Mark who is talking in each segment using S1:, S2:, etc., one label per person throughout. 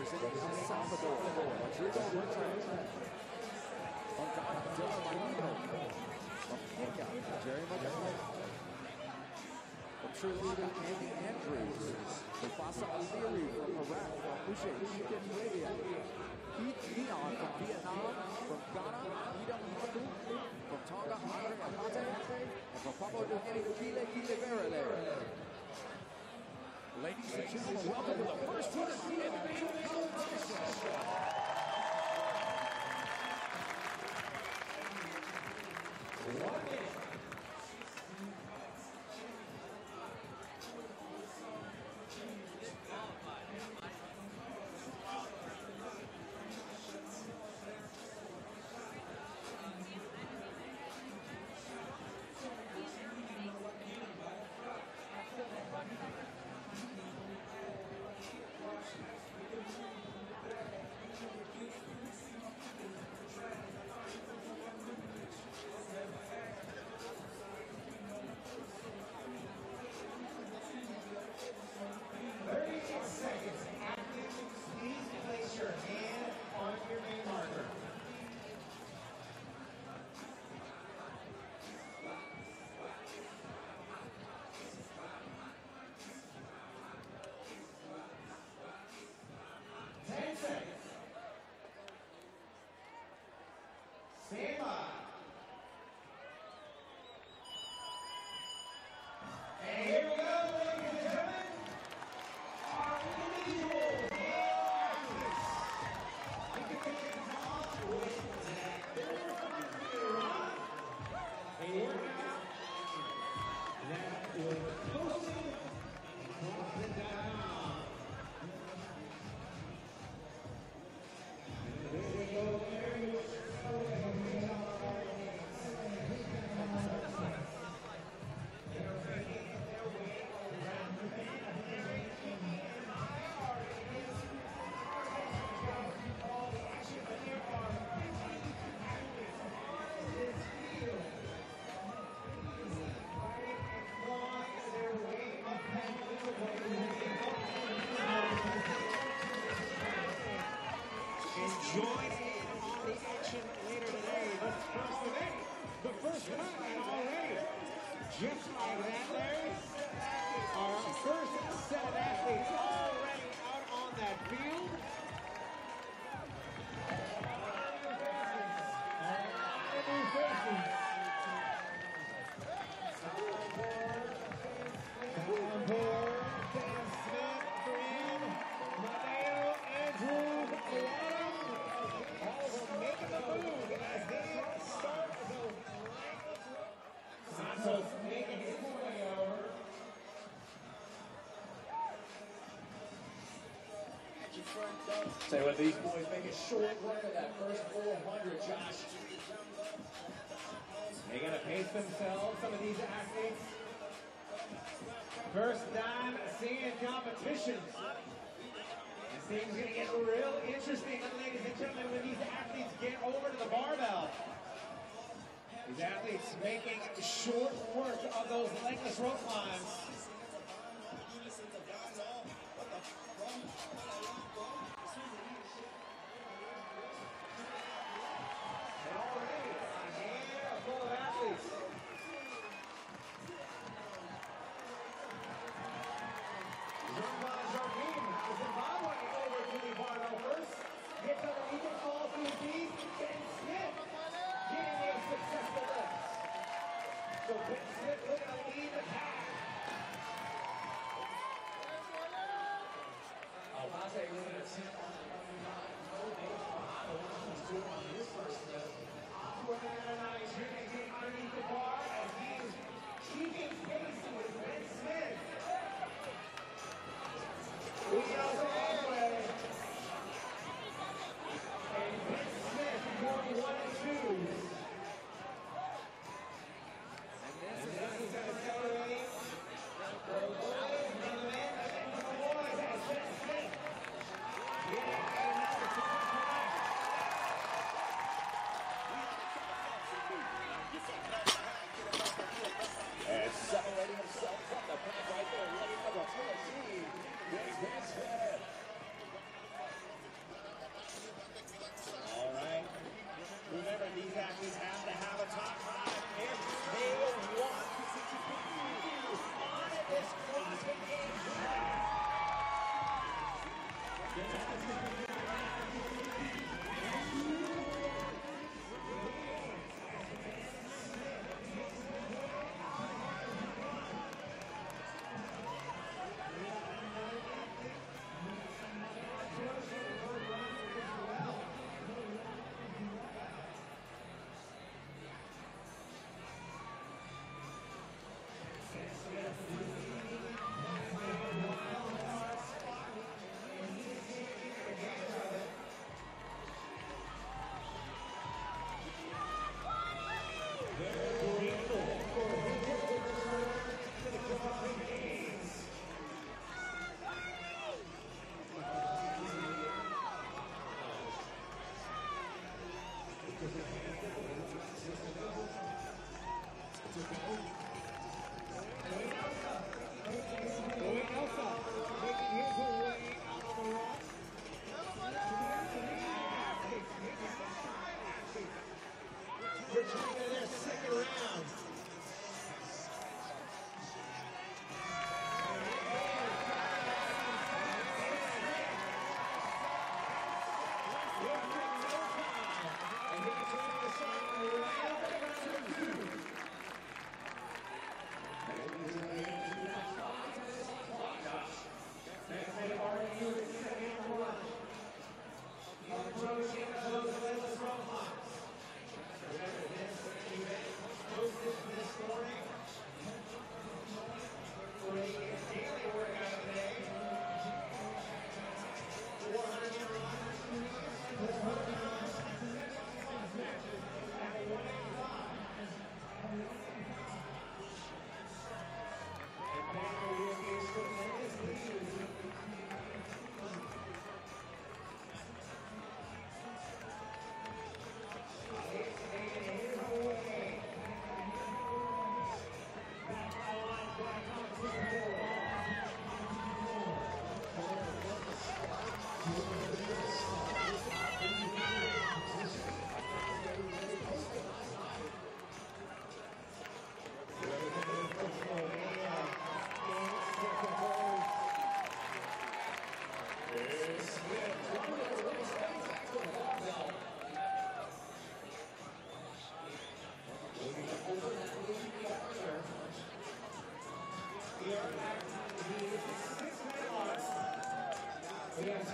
S1: Representing
S2: El Salvador, Rodrigo. From Ghana. From Jerry. From cheerleader Andy Andrews. Mufasa Aliri from Iraq. From Dion from Vietnam. From Ghana, Edom. From Tonga, Andre Apate. And from Papua New Guinea, Kile Ladies and gentlemen, welcome to the first team of individual competition.
S3: Thirty-six seconds. Active. Please place your hand on your main marker. Ten seconds. Stand. Join in on the action later today. But first today, the first round already. Just like that, Larry. Our first set of athletes already out on that field.
S1: You what, these boys make a short run of that first 400, Josh.
S3: They gotta pace themselves, some of these athletes. First time seeing competition. This thing's gonna get real interesting, ladies and gentlemen, when these athletes get over to the barbell. These athletes making short work of those legless rope climbs. Thank you.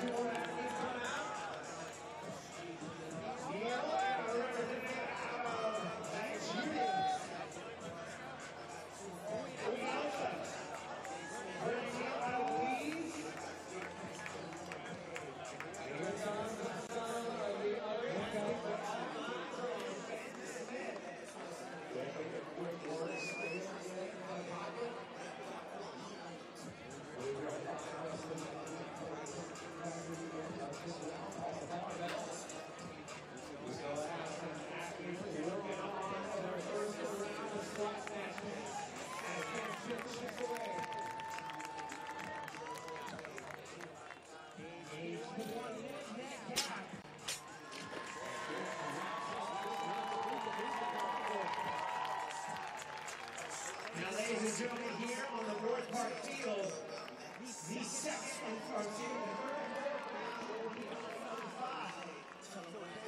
S3: We have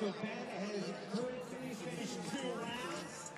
S3: So Ben has currently finished two rounds.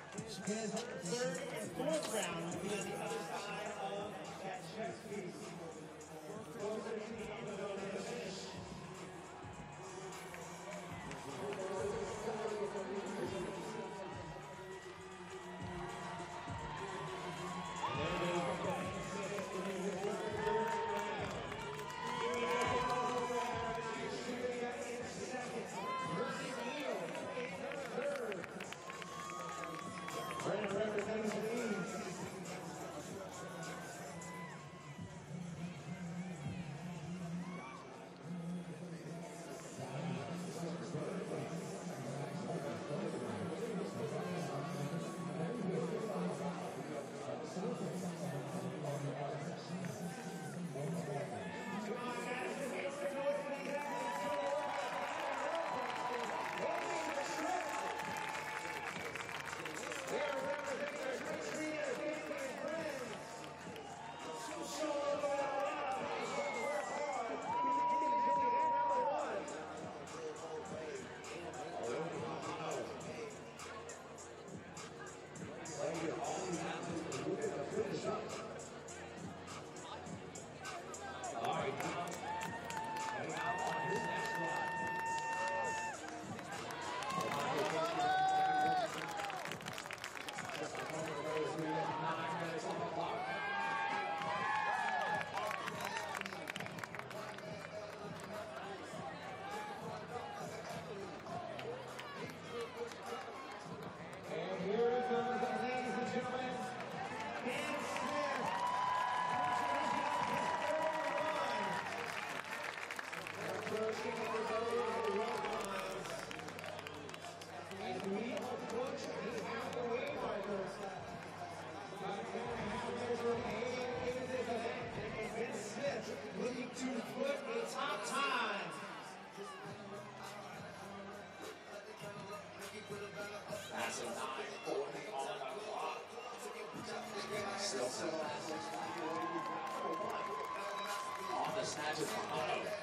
S2: Mahano.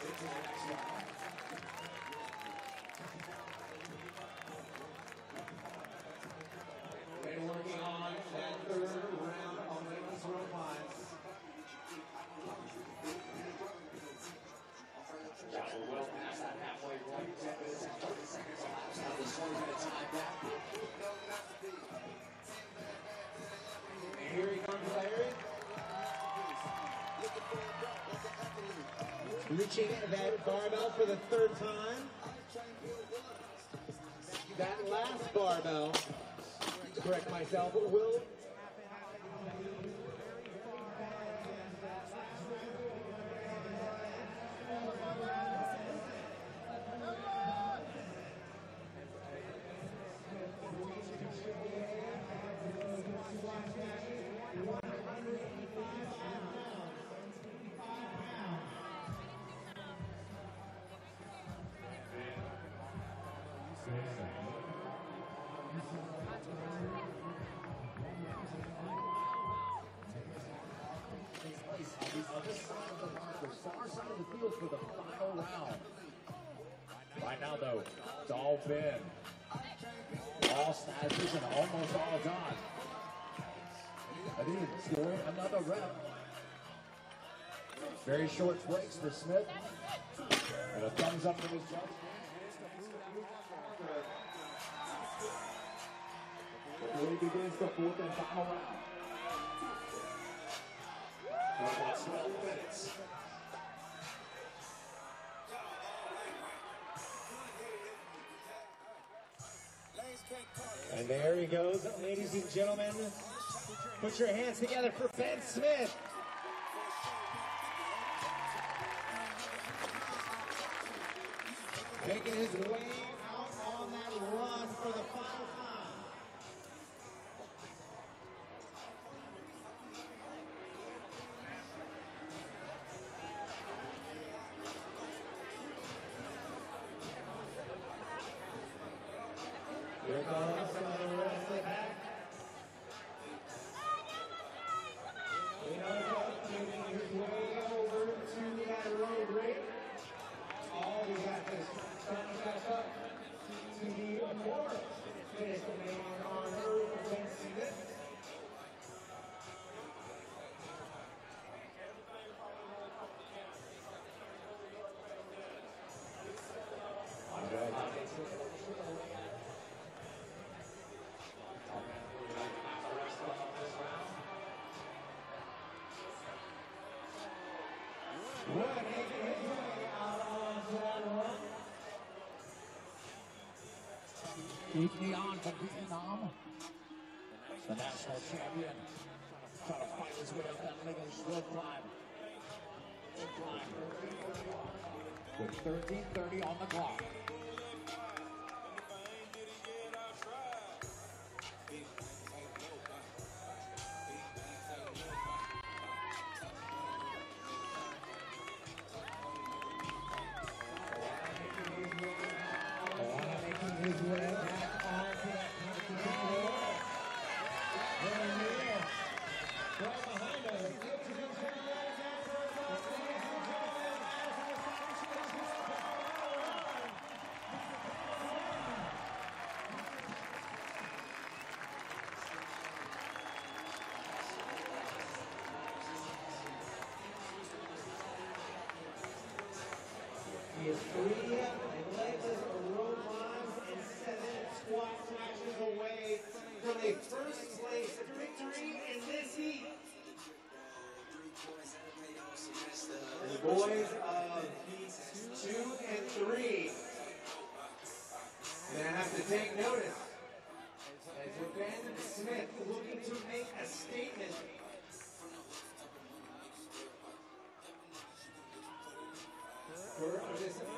S2: Good
S3: here he comes, Larry. Reaching that barbell for the third time. That last barbell, correct myself, will
S4: Very short breaks for Smith. And a thumbs up from his judge. Before he begins the fourth and final round.
S2: About 12 minutes.
S3: And there he goes, ladies and gentlemen. Put your hands together for Ben Smith. Making his way
S4: Keith Nguyen from Vietnam. The national champion. Trying to fight his way up that climb. Slow climb. With 13.30 on the clock.
S3: Is three legless rope climbs and seven squat snatches away from a first place victory in this heat. The boys of heats two and three. Gonna have to take notice this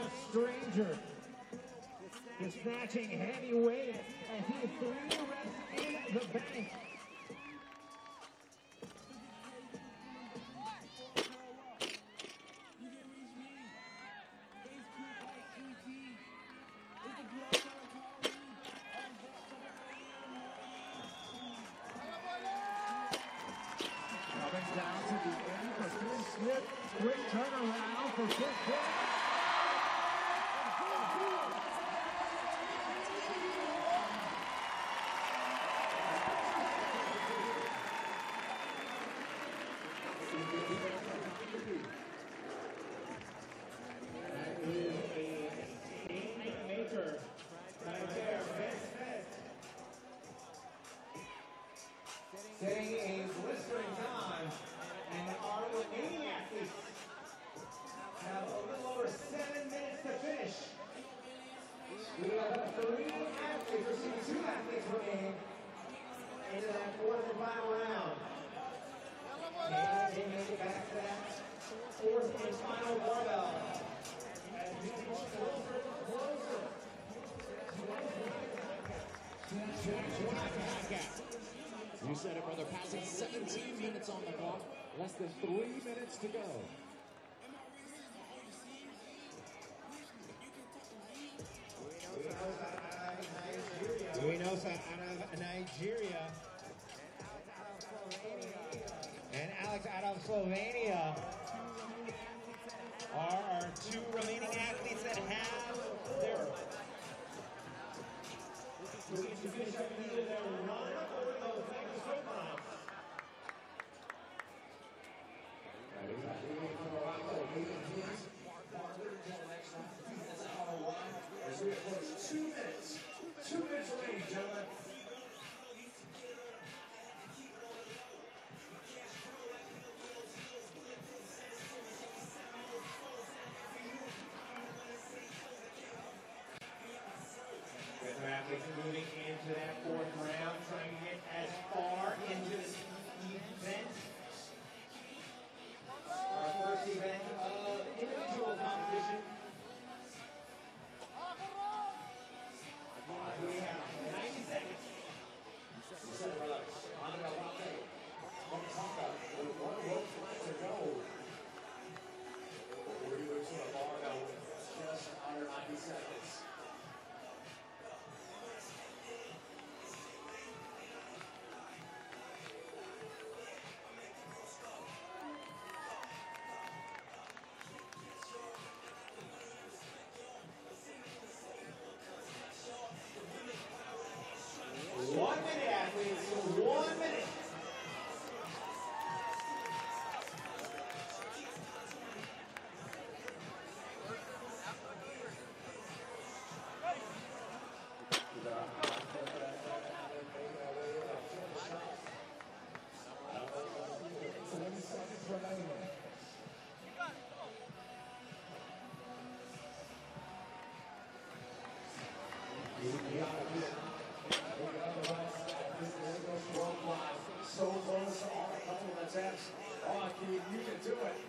S3: stranger. Dispatching heavyweight as he has three reps in the bank.
S4: Coming down to the end for Smith. Quick turnaround for Smith.
S3: Three athletes, or two athletes remaining into that fourth and final round. And they make it back to that fourth and final barbell. As closer and closer
S4: You said it, brother. Passing 17 minutes on the clock. Less than three minutes to go.
S3: Slovenia are our two remaining athletes that have their athletes.
S2: One
S3: minute.
S2: So Oh, Keith, you can do it.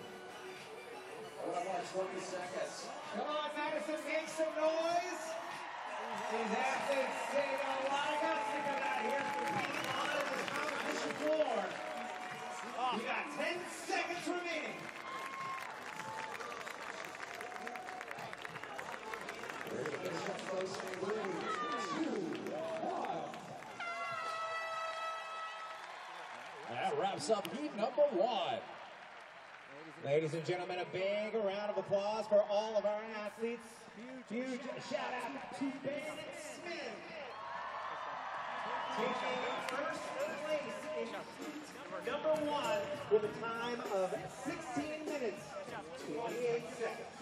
S2: What about 20 seconds?
S3: Come on, Madison, make some noise. These athletes take a lot of guts to come out here compete on the competition floor. You got 10 seconds remaining.
S2: That wraps up heat number one.
S3: Ladies and gentlemen, a big round of applause for all of our athletes. Huge shout out to Ben Smith. Taking first place in number one with a time of 16 minutes, 28 seconds.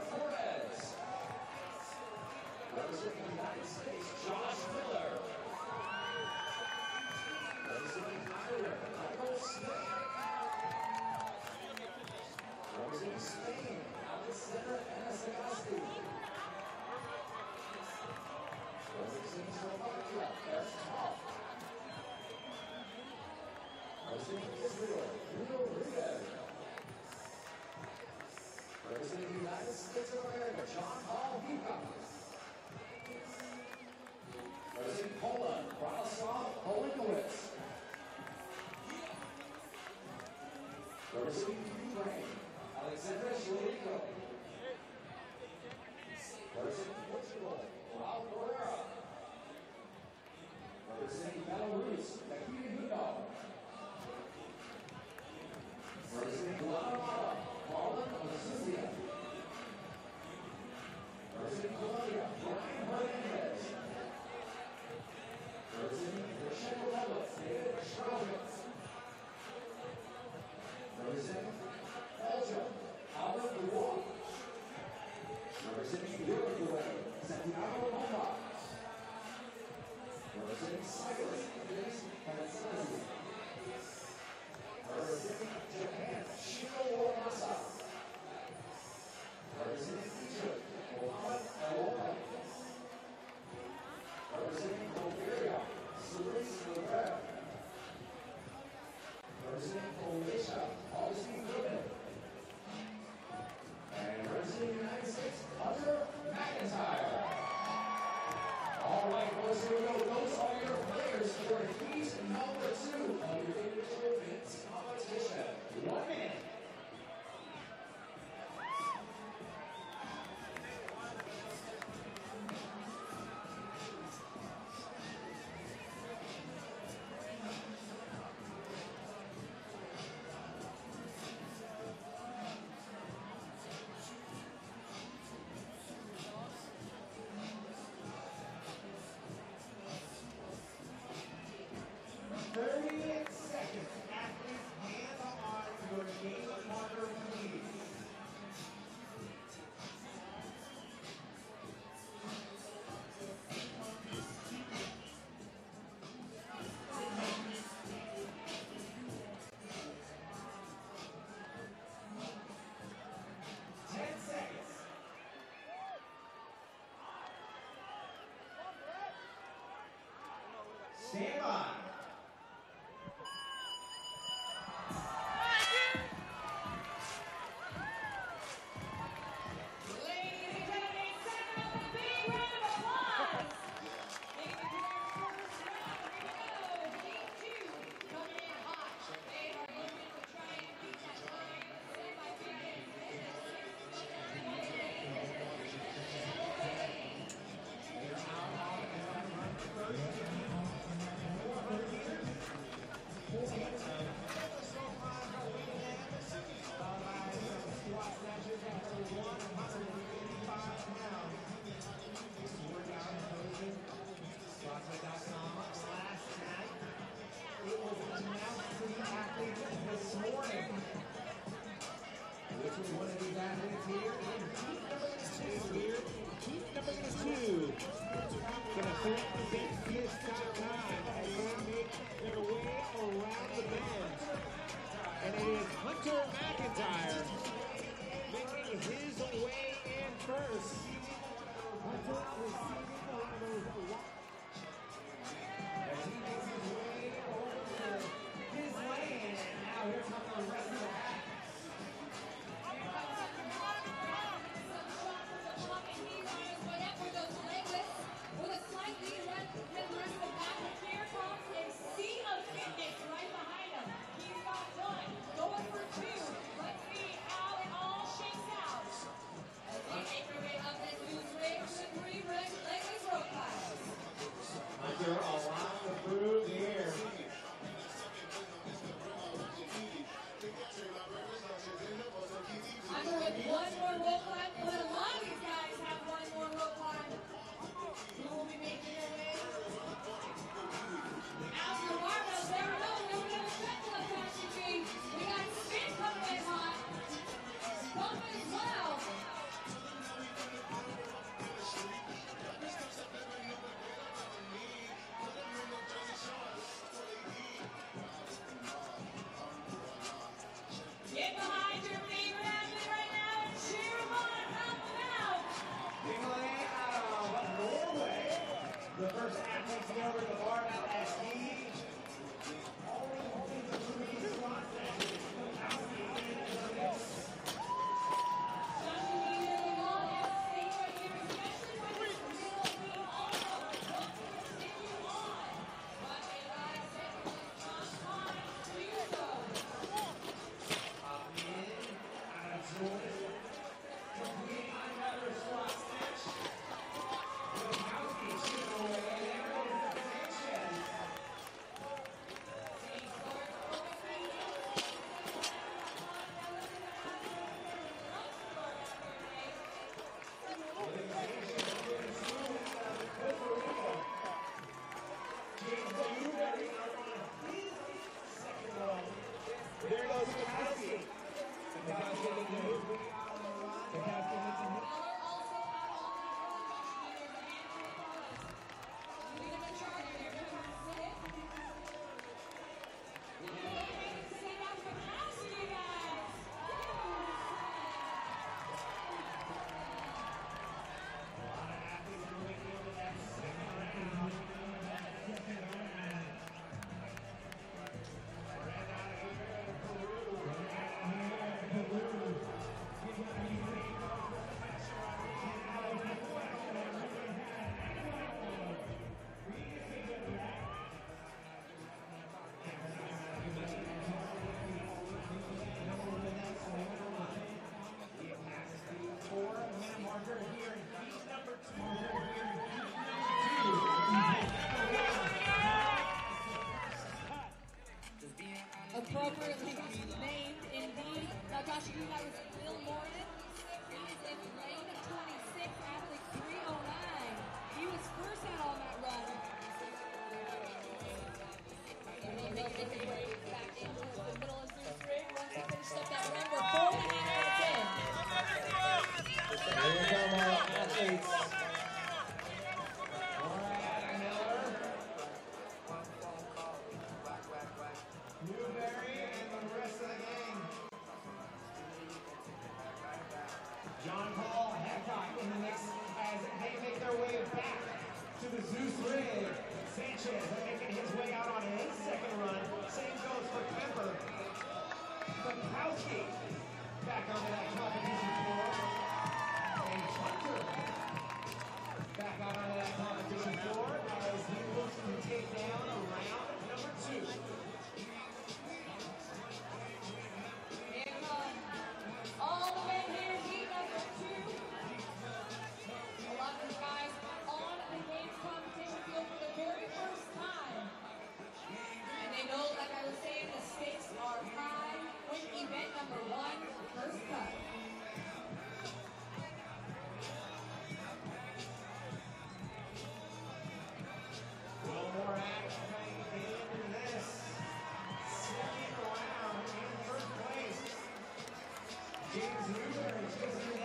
S2: Representing the United States, Josh Miller. Representing Ireland, Michael Smith. Representing Spain, Alexander Anastasio. Representing Slovakia, Best Hoff. Representing Israel, Bruno Rubin. Representing the United States of America, John Paul Heacock. Alexandra Schlegel. First Portugal, Raul Pereira. Representing Belarus, 30 seconds. Athletes, hands on your
S3: game marker, please. Stand by. James Newberry.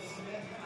S5: Smith.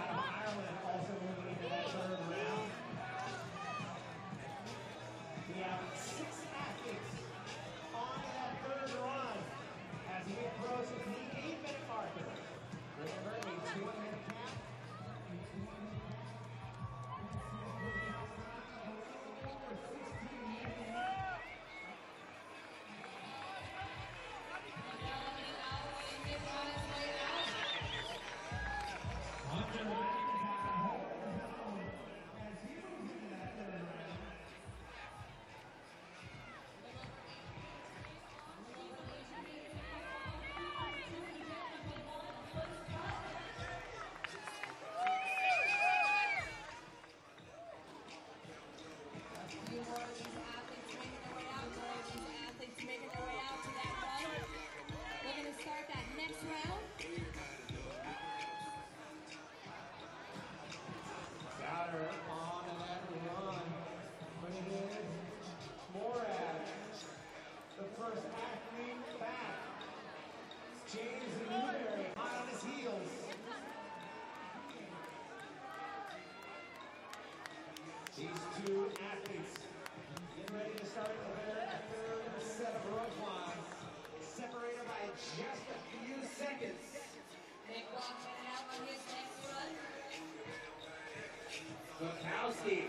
S3: Gutowski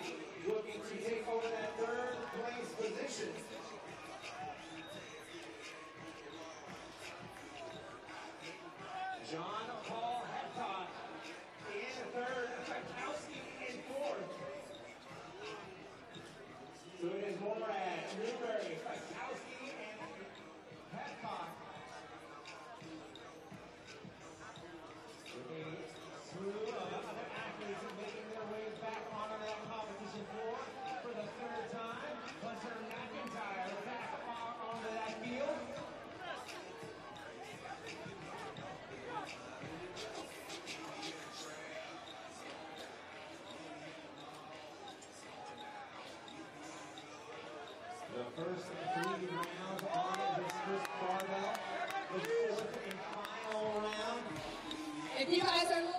S3: looking to take over that third place position. first three rounds on this first barbell. The fourth and final round.
S5: If you guys are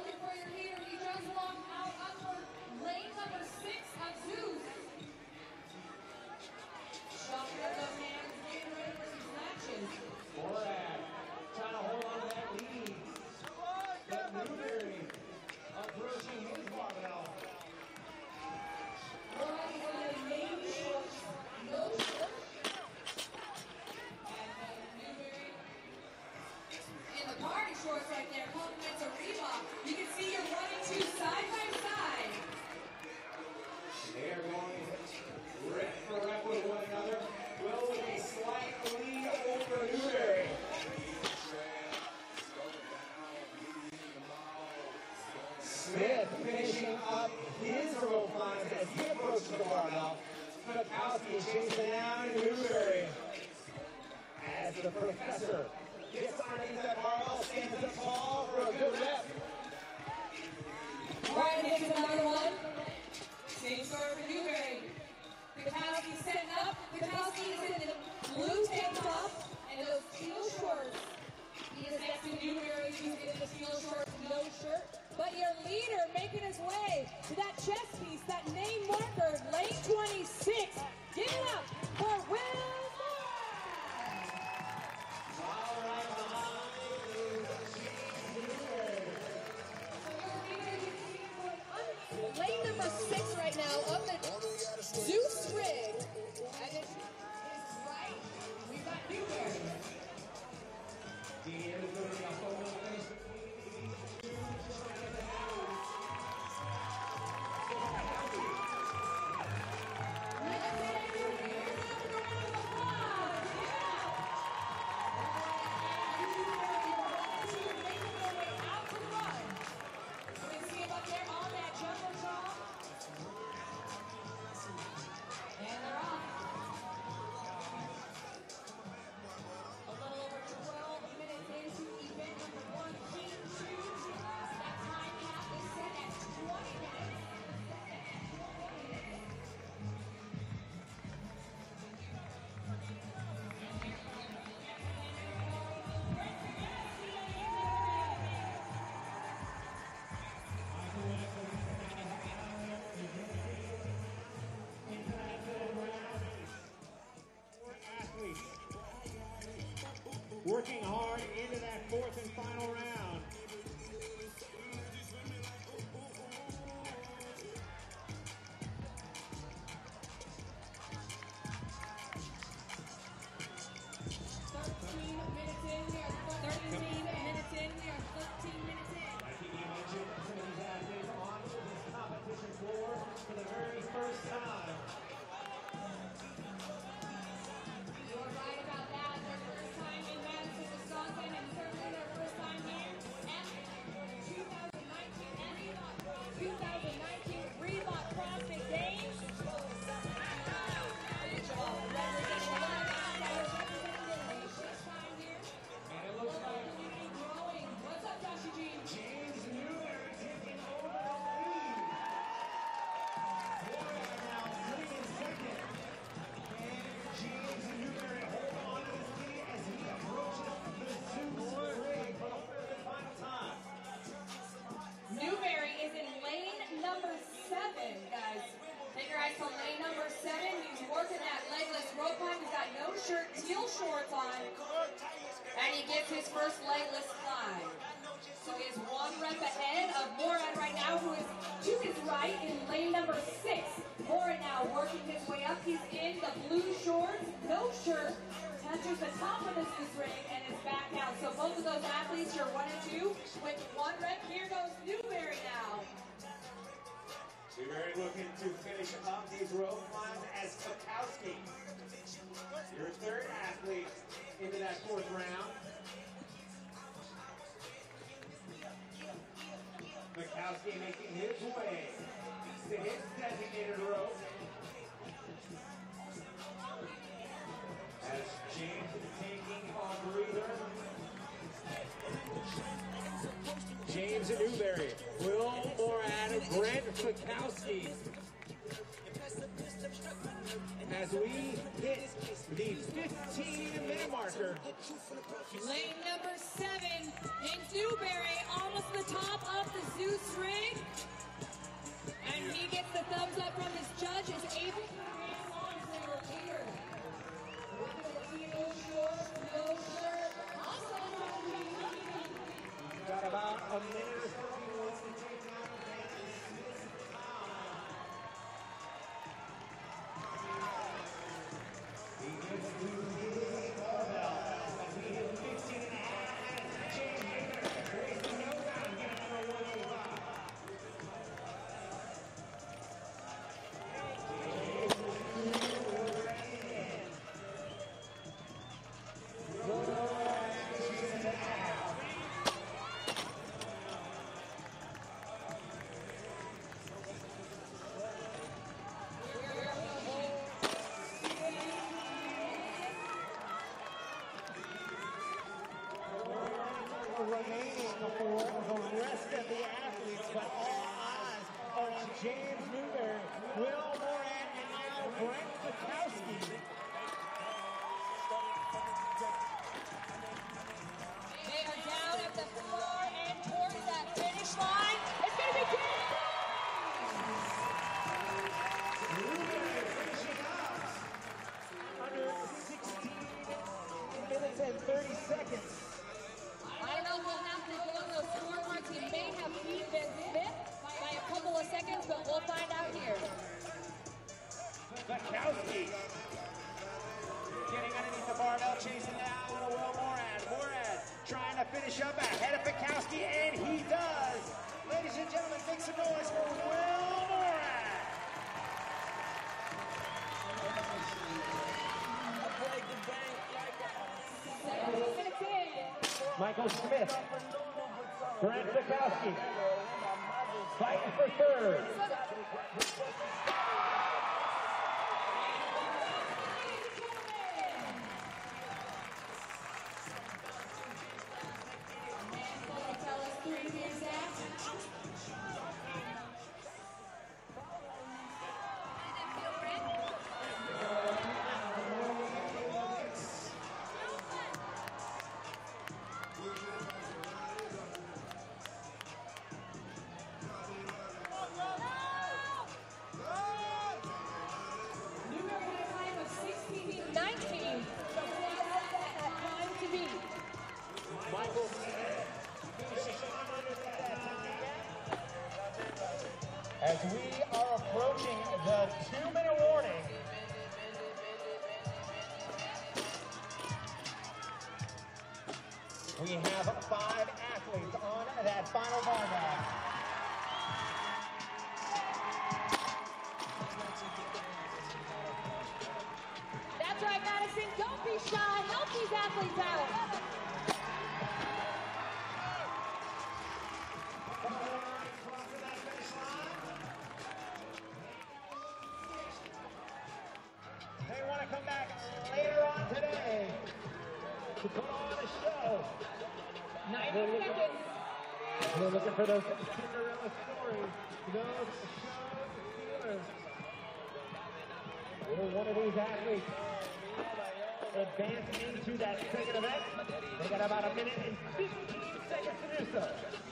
S3: working hard into that fourth and
S5: on. And he gets his first legless climb. So he has one rep ahead of Moran right now, who is to his right in lane number six. Moran now working his way up. He's in the blue shorts, no shirt, touches the top of the ring and is back out. So both of those athletes are one and two with one rep. Here goes Newbury now.
S3: Newbury looking to finish up these rope climbs as Fikowski. Your third athlete into that fourth round. Fikowski making his way to his designated rope. As James is taking a breather. James and Newbury, Will Moran, Brent Fikowski. As we hit the 15 minute marker,
S5: Lane number seven, in Newbury, almost the top of the Zeus rig. And he gets the thumbs up from his judge, is able to hang on to her leader. Teal shorts, no shirt. Awesome,
S3: got about a minute Brent fighting for third. As we are approaching the two-minute warning. We have five athletes on that final barbell.
S5: That's right, Madison. Don't be shy. Help these athletes out.
S3: We're looking for those Cinderella stories, those show stealers. Will one of these athletes advance into that second event? They got about a minute and 15 seconds to do so.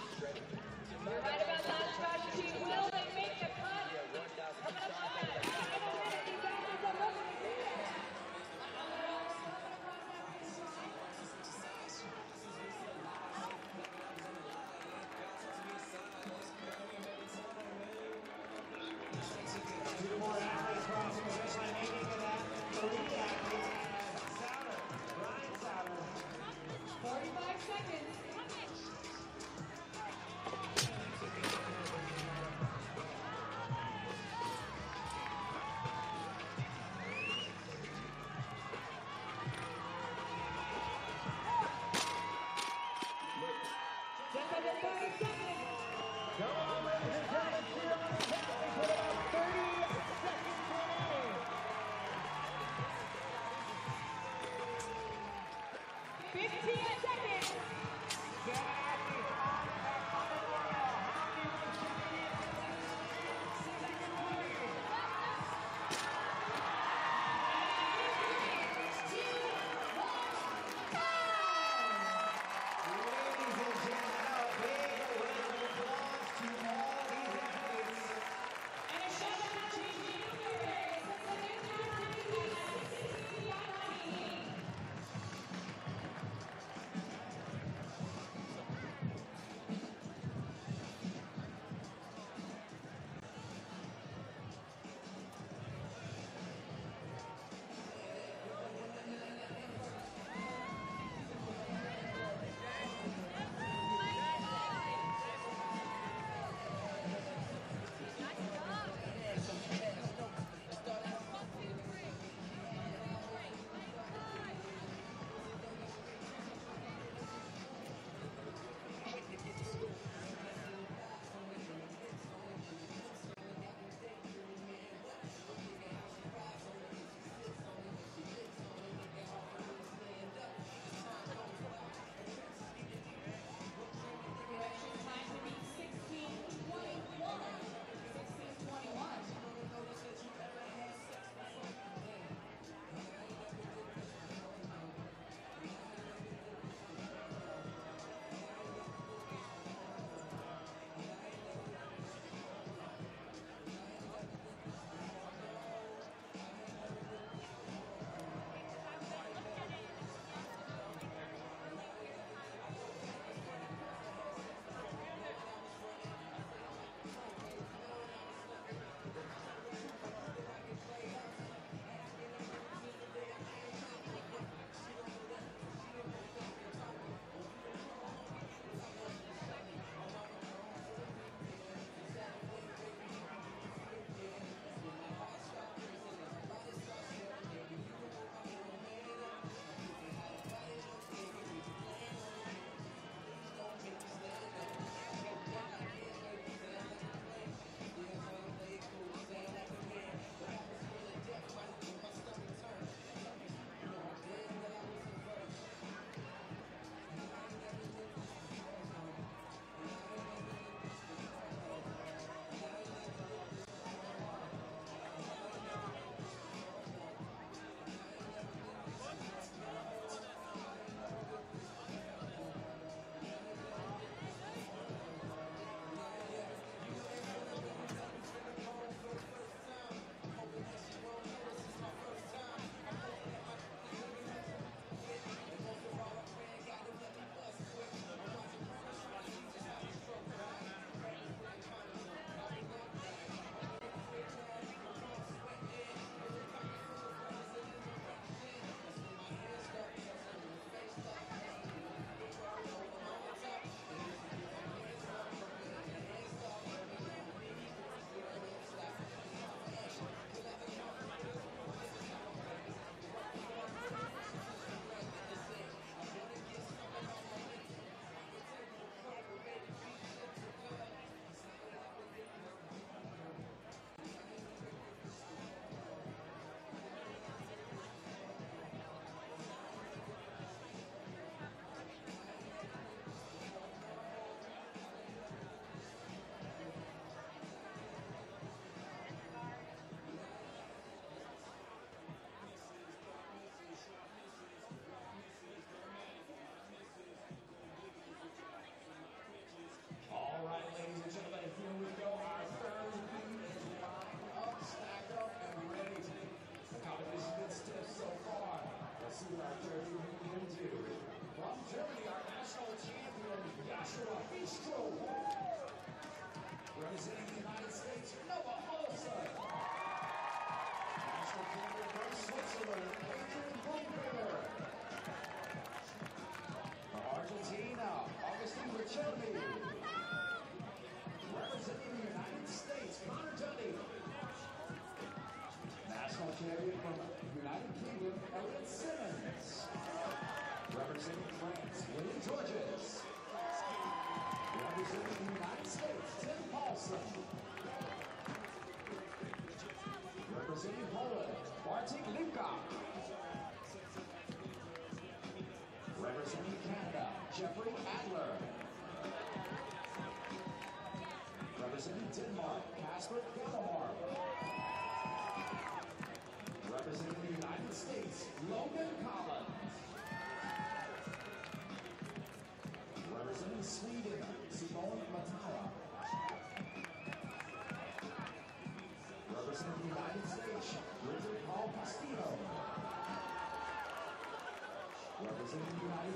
S3: Joshua Bistro.
S2: Representing the United States, Noah Ohlsen. National champion from Switzerland, Adrian Blumberger. From Argentina, Augustine Riccioli. Representing the United States, Connor Duddy. National champion from the United Kingdom, Elliot Simmons. Representing France, William Georges. Representing the United States, Tim Paulson.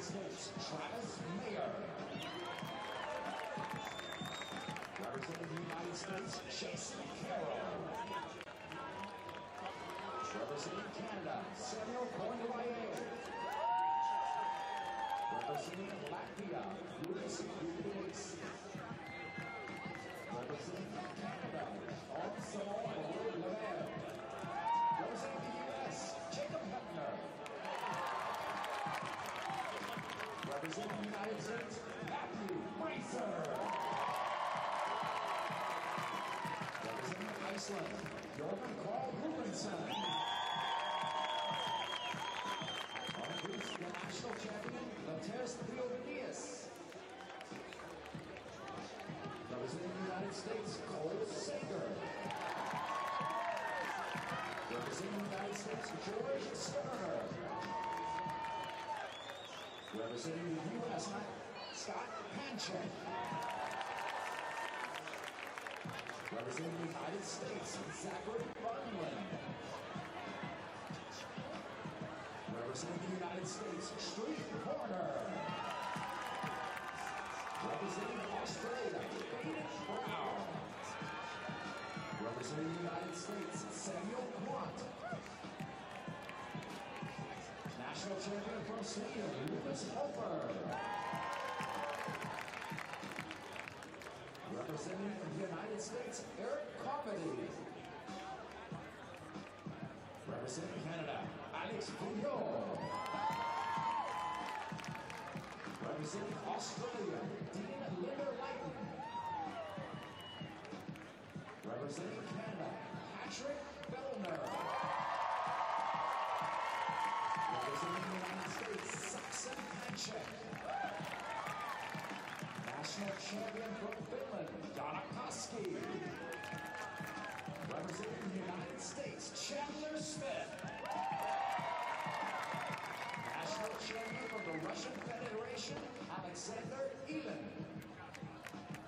S2: States, Travis Mayer. Representing the United States, Jason Carroll. Representing Canada, Samuel Cournoyer. Representing Latvia, Luis Felix. Representing Canada, on Samoa, Representing the United States, Matthew. Representing Iceland, the national champion, Theodonius. Representing the United States, Cole Sager. Representing the United States, George Sterner. Representing the U.S., Scott Panchik. Representing the United States, Zachary Bunland. Representing the United States, Street Corner. Representing Australia, Brown. Representing the United States, Samuel Kwant. National champion from Sweden, Lucas Hofer. Representing the United States, Eric Carmody. Representing Canada, Alex Puyol. Representing Australia, Dean Linder-Leighton. Representing Panchik. National champion from Finland, Jonne Koski. Representing the United States, Chandler Smith. National champion from the Russian Federation, Alexander Elin.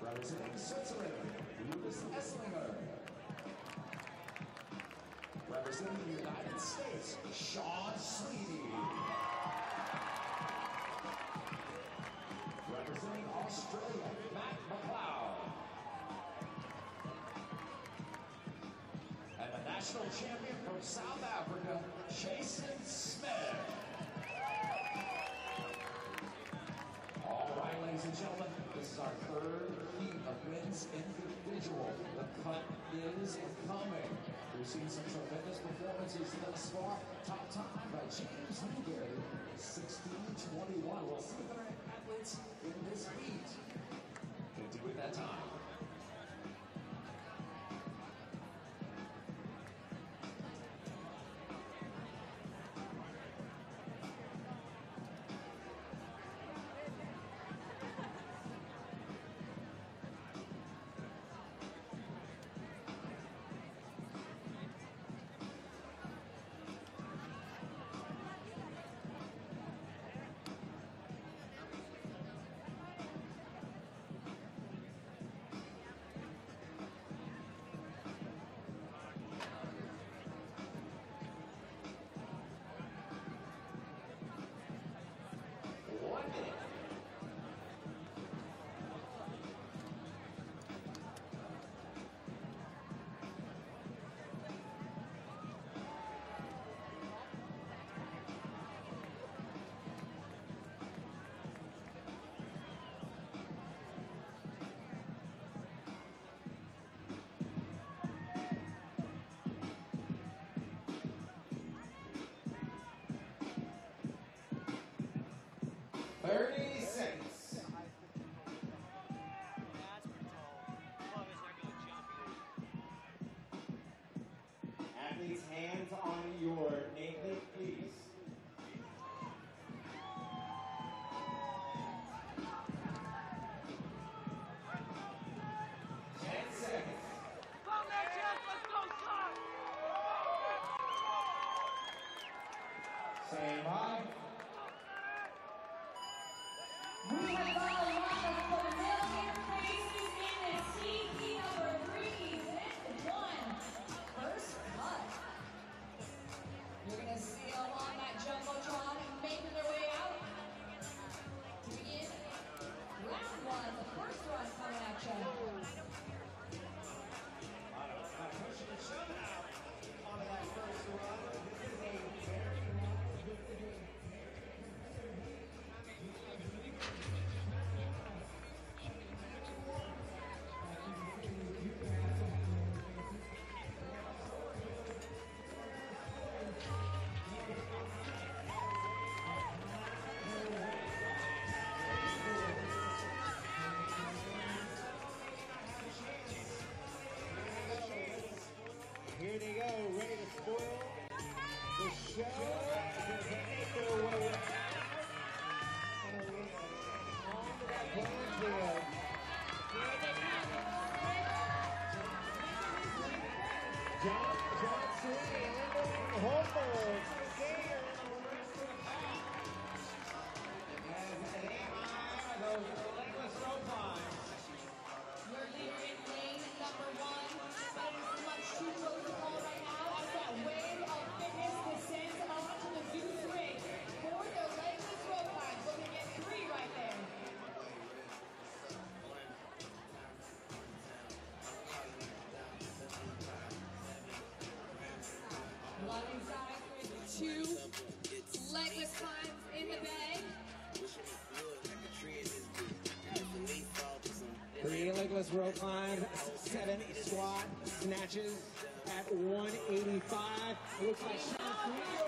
S2: Representing Switzerland, Lucas Esslinger. Representing the United States, Sean Sweeney. The is coming. We've seen some tremendous performances thus far. Top time by James Newbury, 1621. We'll see there athletes in this heat can do it that time.
S3: 30 show as. John Johnson and
S5: Holberg. in the bag.
S3: Three legless rope climb, seven squat snatches at 185. Looks like Sean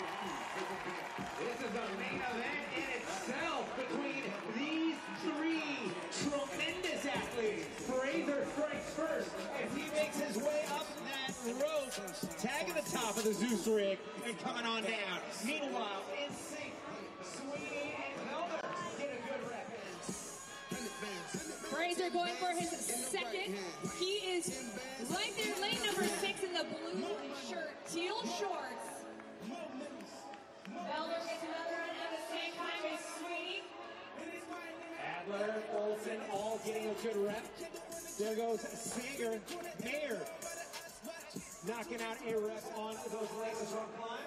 S3: This is a main event in itself between these three tremendous athletes. Fraser strikes first as he makes his way up that rope, tagging the top of the Zeus rig and coming on down. Meanwhile, in sync, Sweeney and Elder get a good rep.
S5: Fraser going for his second. He is right there, lane number six in the blue shirt, teal
S3: short. And all getting a good rep. There goes Sager. Mayer knocking out a rep on those legs from
S5: climb.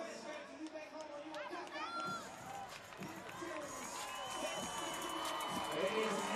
S5: Ladies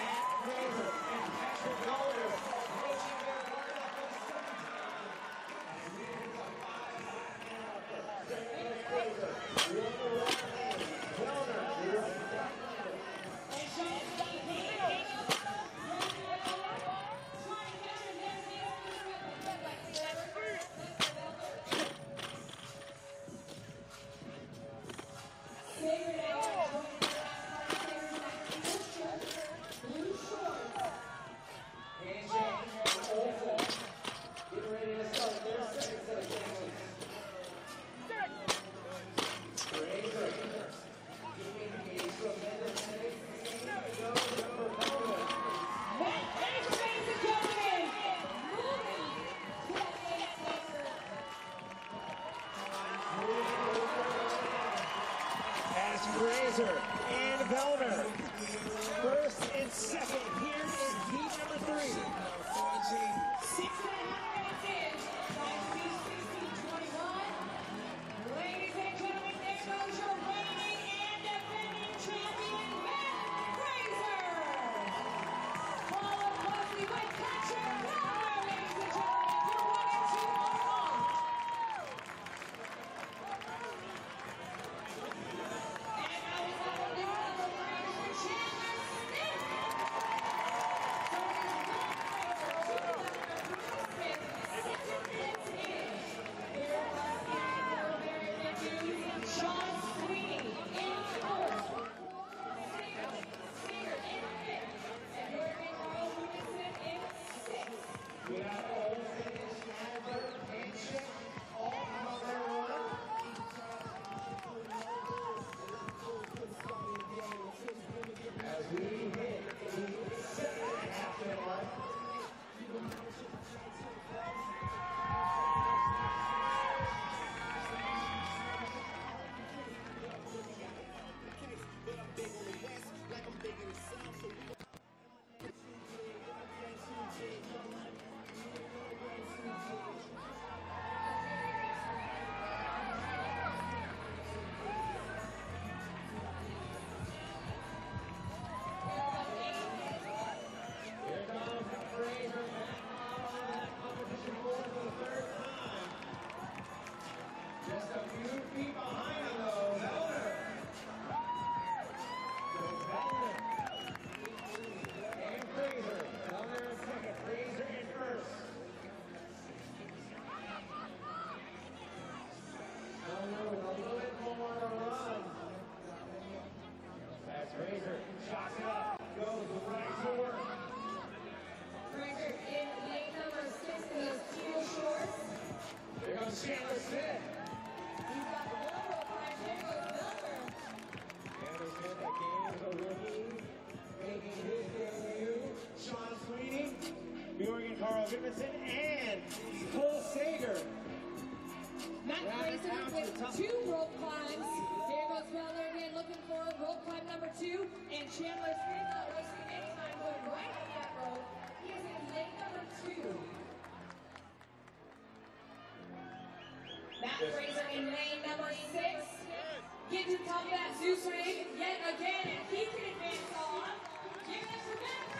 S3: Stevenson and Cole Sager.
S5: Matt
S3: Grayson
S5: with two rope climbs. There goes again looking for rope climb number two. And Chandler Smith not wasting any time going right on that rope. He is in lane number two. Matt Fraser in lane number six. Get to top of that Zeus rig yet again, and he can advance on. Give
S3: us a tremendous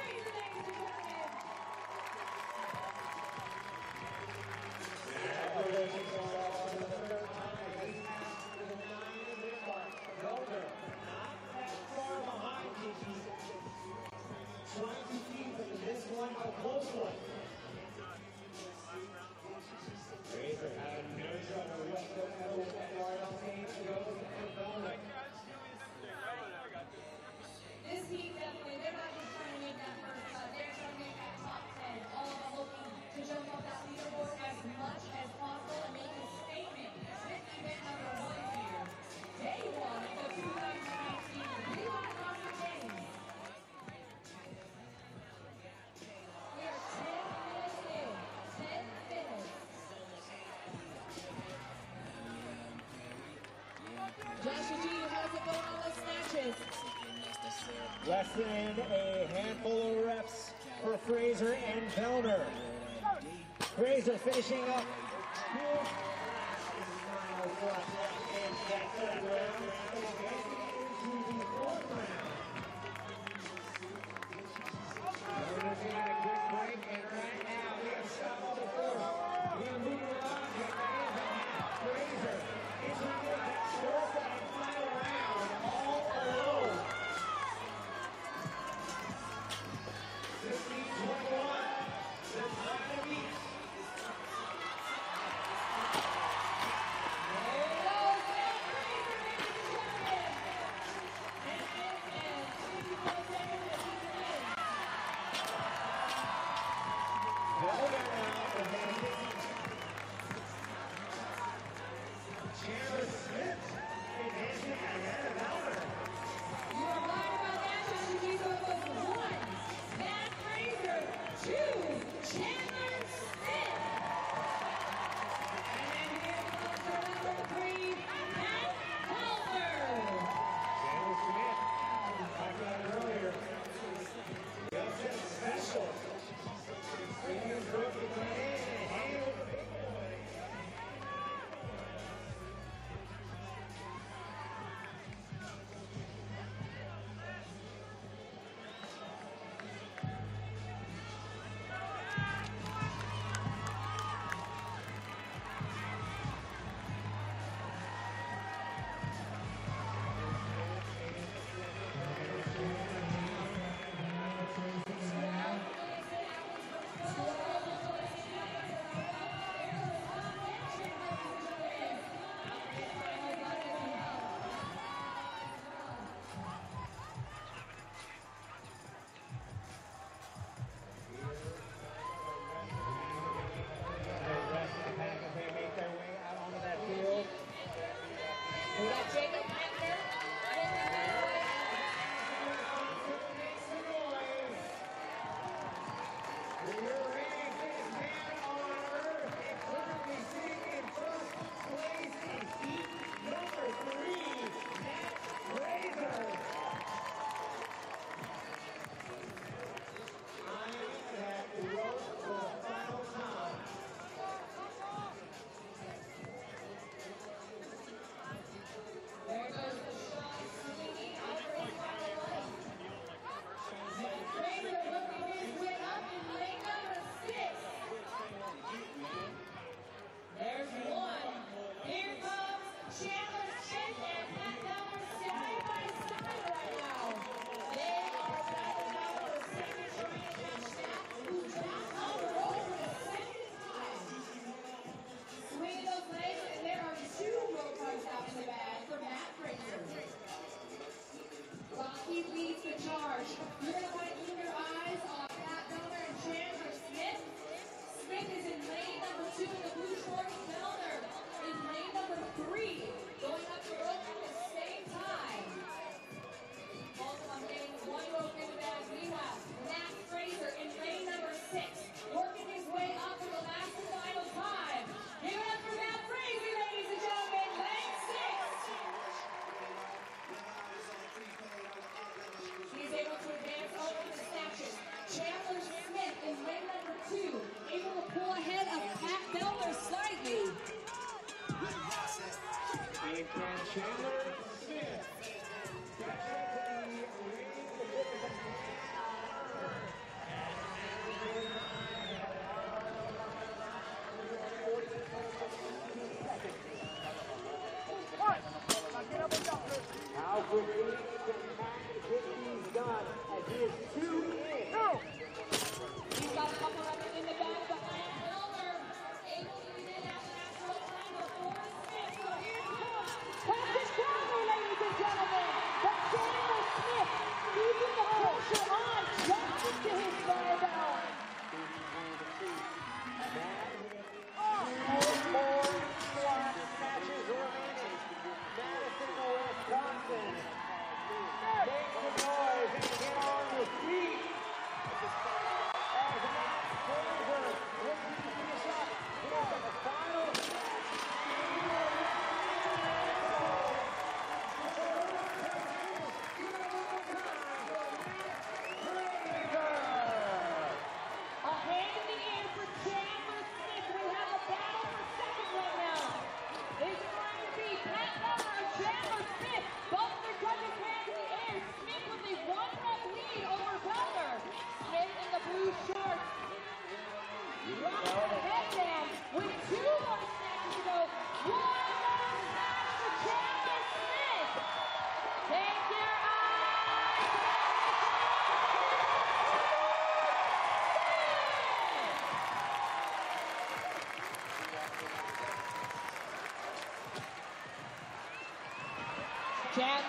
S5: Less than a handful of reps for Fraser and Vellner. Fraser finishing up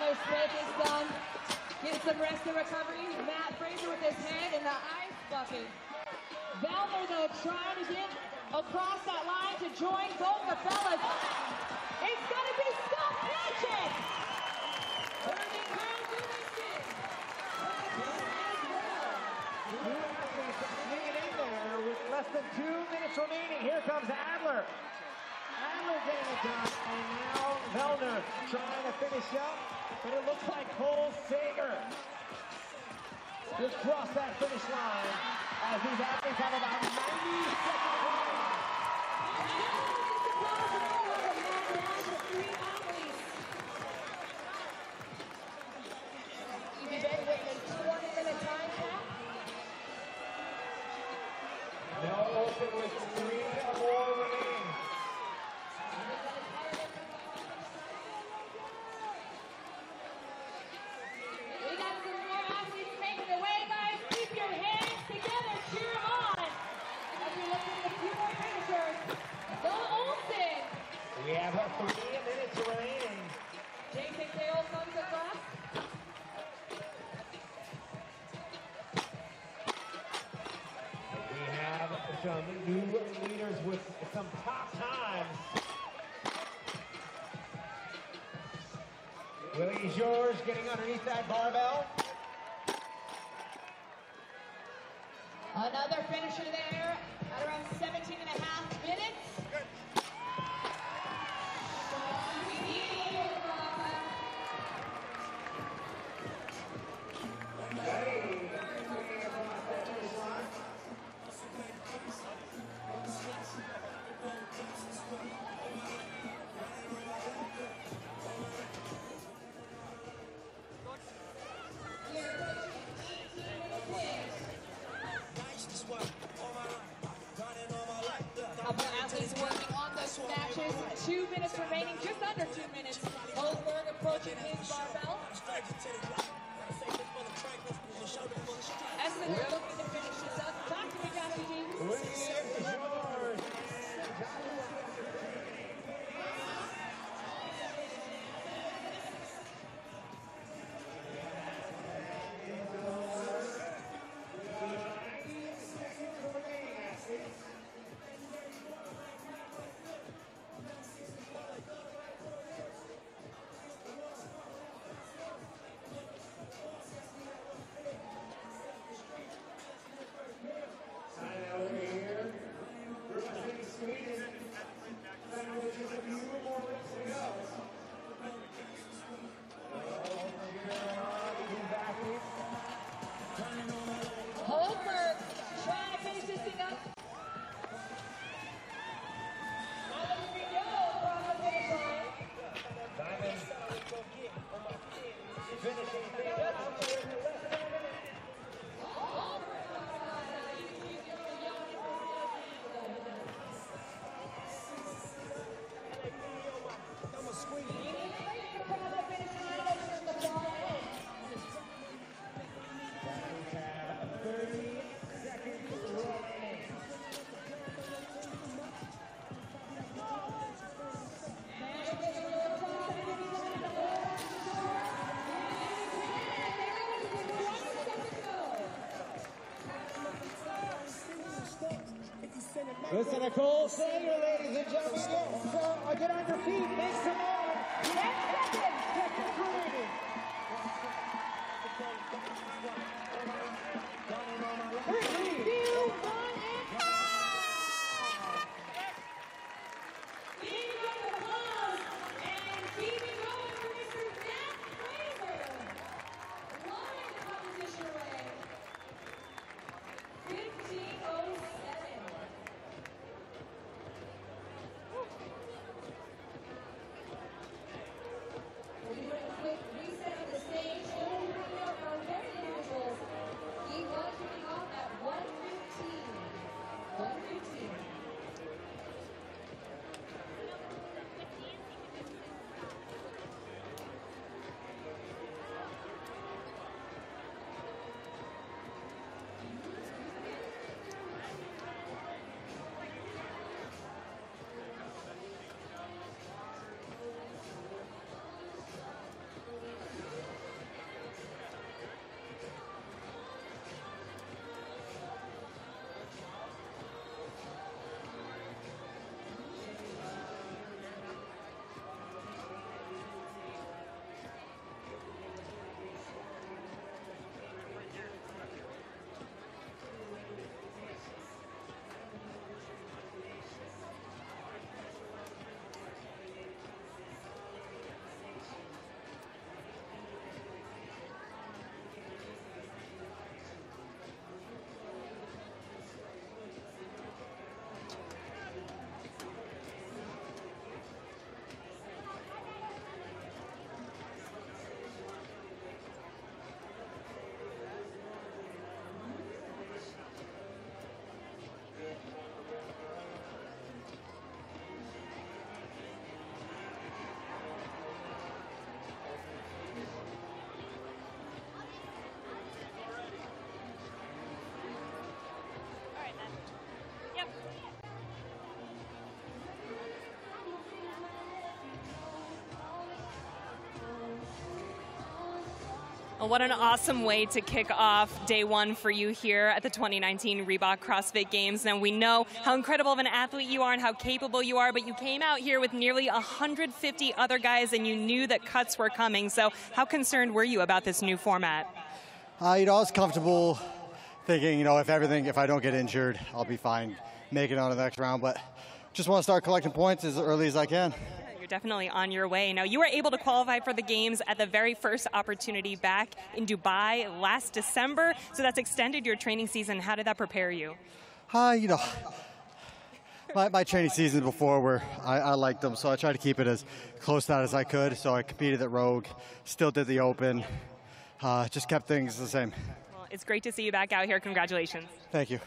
S6: Smith is
S5: done. Getting some rest and recovery. Matt Fraser with his hand in the ice bucket. Vellner, though, trying to get across that line to join both the fellas. It's going to be
S3: in there with less than two minutes remaining. Here comes Adler. Adler getting it done, and now Vellner trying to finish up, but it looks like Cole Sager just crossed that finish line as these athletes have about 90 seconds remaining. No open with three Willie yours. getting underneath that barbell. Listen to Cole Sager, ladies and gentlemen. Get, so, uh, get on your feet. Make
S7: Well, what an awesome way to kick off day one for you here at the 2019 Reebok CrossFit Games. Now, we know how incredible of an athlete you are and how capable you are, but you came out here with nearly 150 other guys and you knew that cuts were coming. So, how concerned were you about this new format?
S8: Uh, you know, I was comfortable thinking, you know, if everything, if I don't get injured, I'll be fine making it on the next round. But just want to start collecting points as early as I can
S7: definitely on your way. Now, you were able to qualify for the games at the very first opportunity back in Dubai last December, so that's extended your training season. How did that prepare you?
S8: Uh, you know, my, my training season before were I, I liked them, so I tried to keep it as close to that as I could. So I competed at Rogue, still did the Open, uh, just kept things the same.
S7: Well, it's great to see you back out here. Congratulations.
S8: Thank you.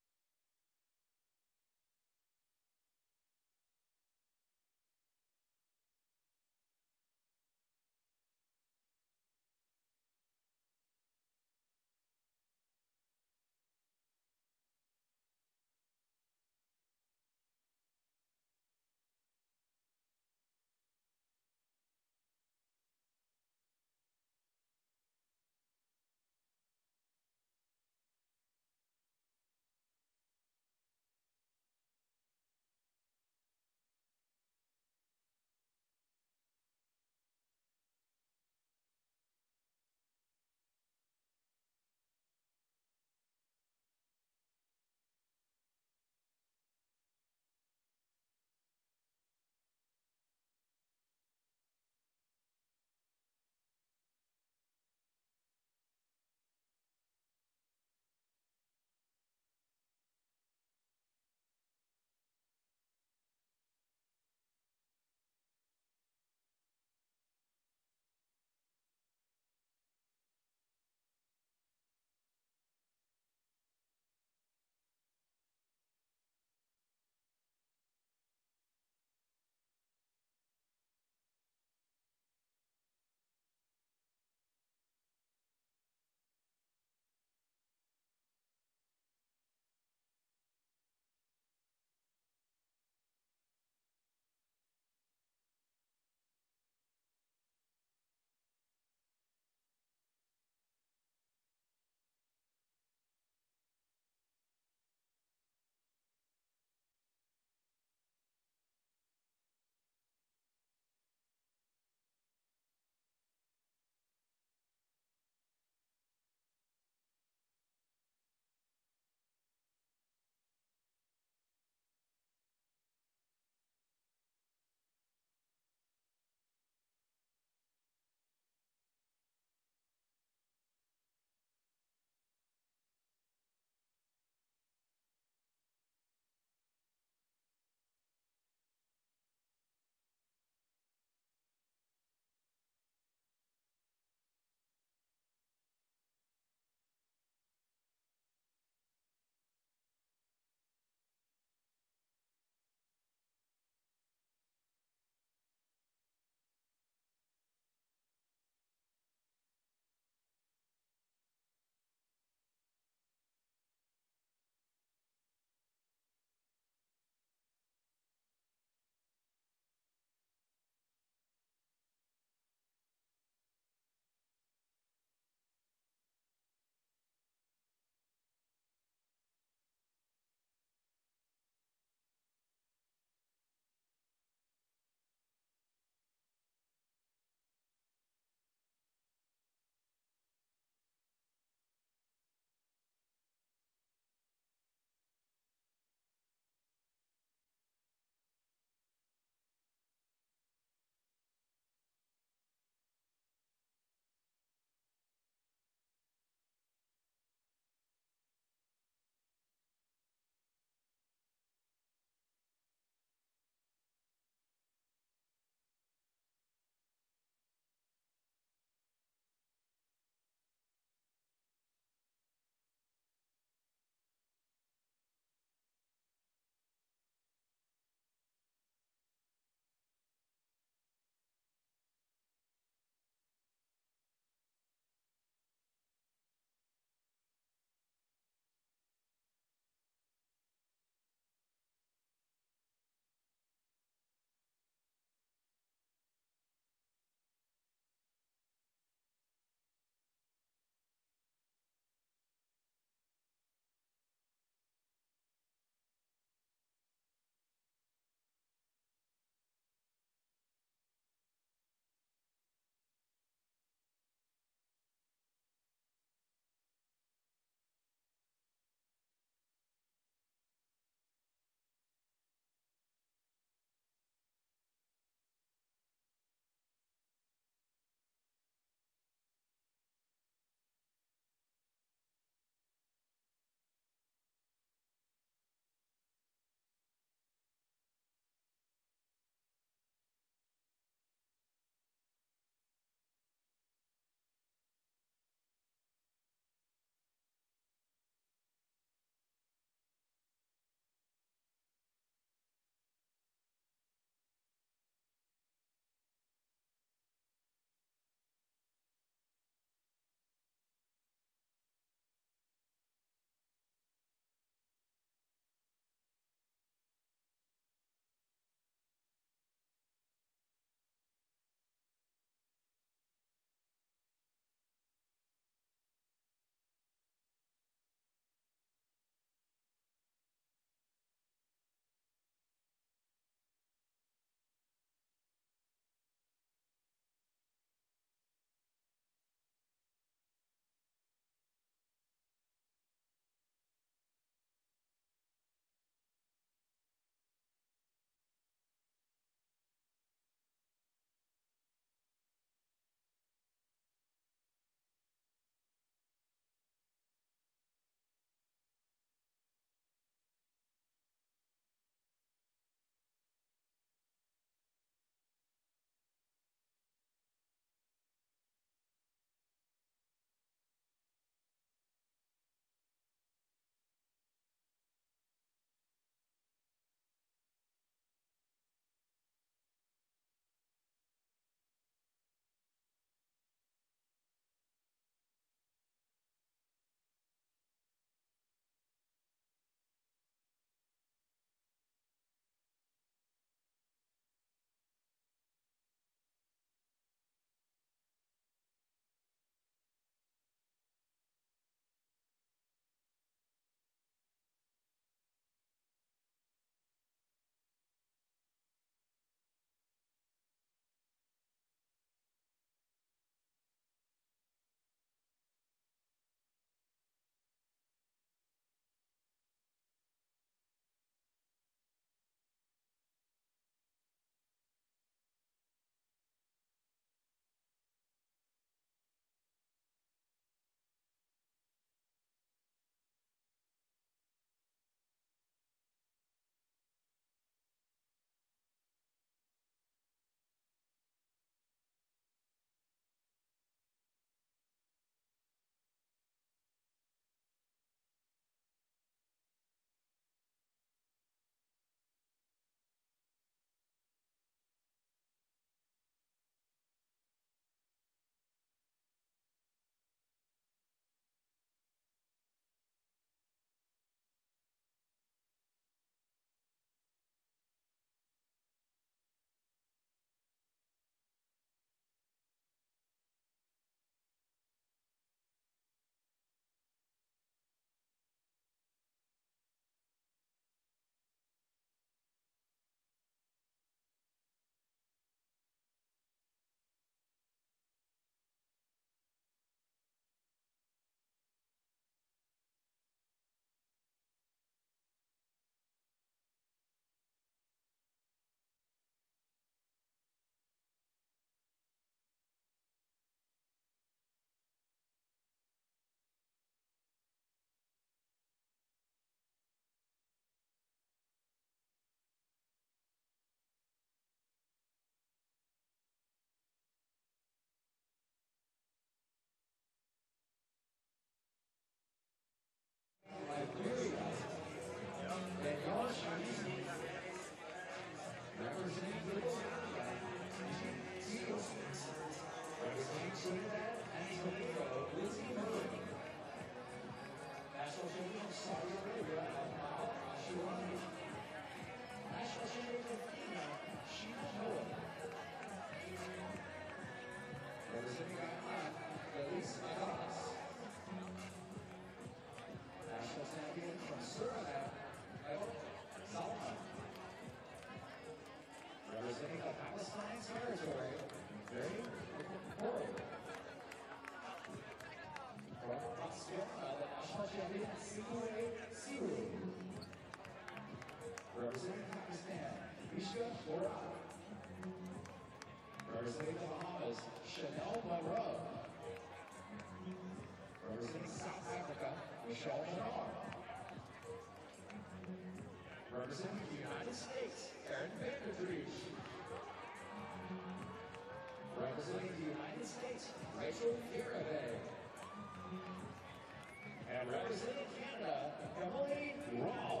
S2: representing Canada, Emily Rao.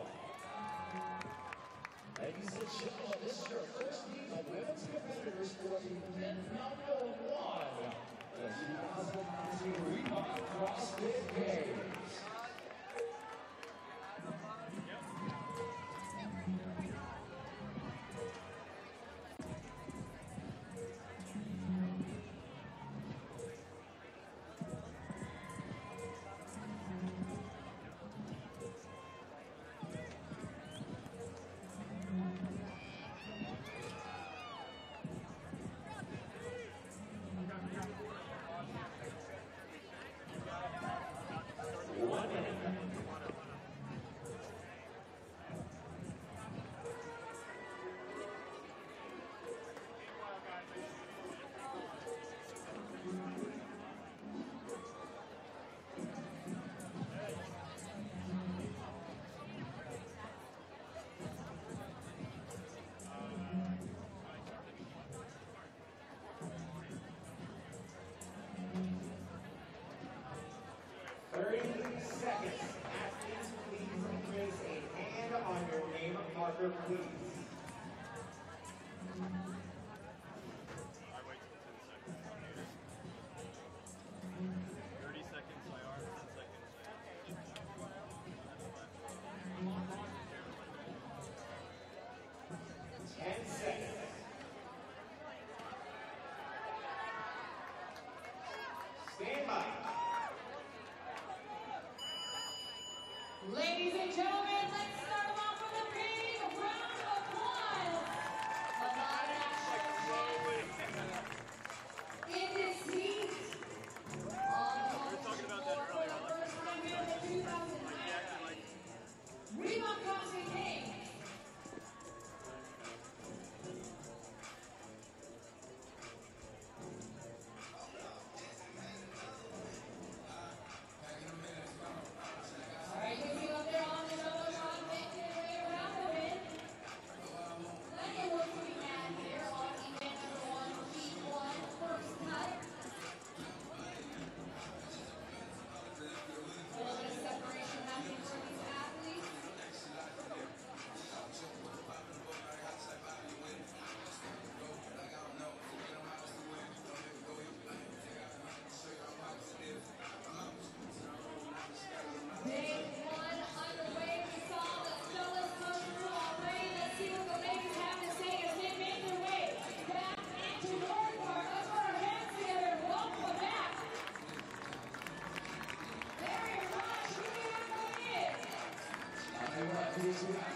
S2: Ladies and gentlemen, this is your first of women's competitors for the 10th Mountain 1, the 2019 Reebok CrossFit Games. seconds. Athletes, please raise a hand on your name marker, please. Stand by.
S5: Yeah.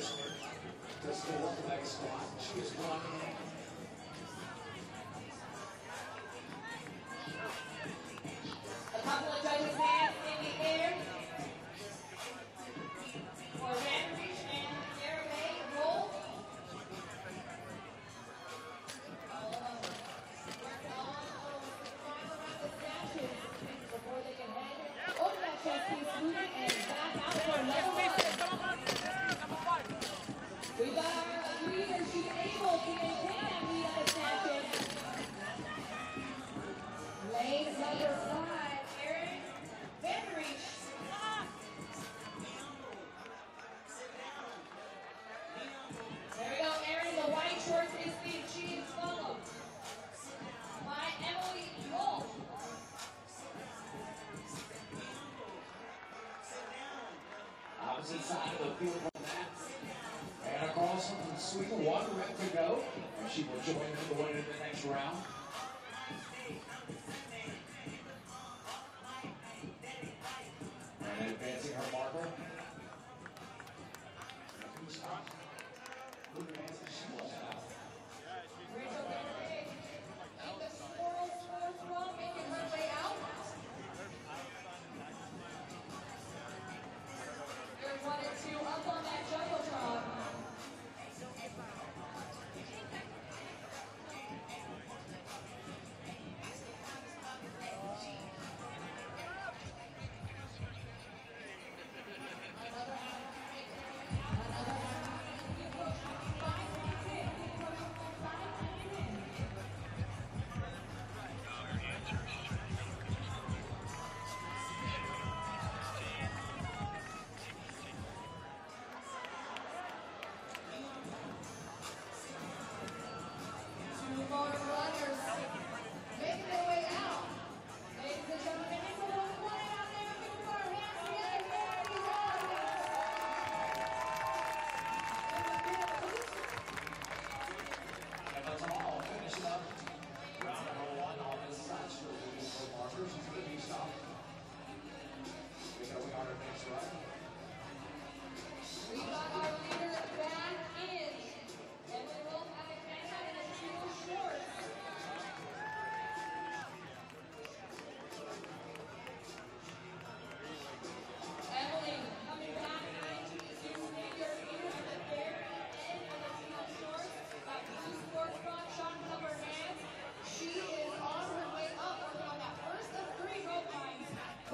S5: Stars, Jessica Wilcomex squad. She
S2: has
S5: won the
S2: field from that. Anna Carlson from Sweden, one rep to go. She will join for
S5: the winner in the next round.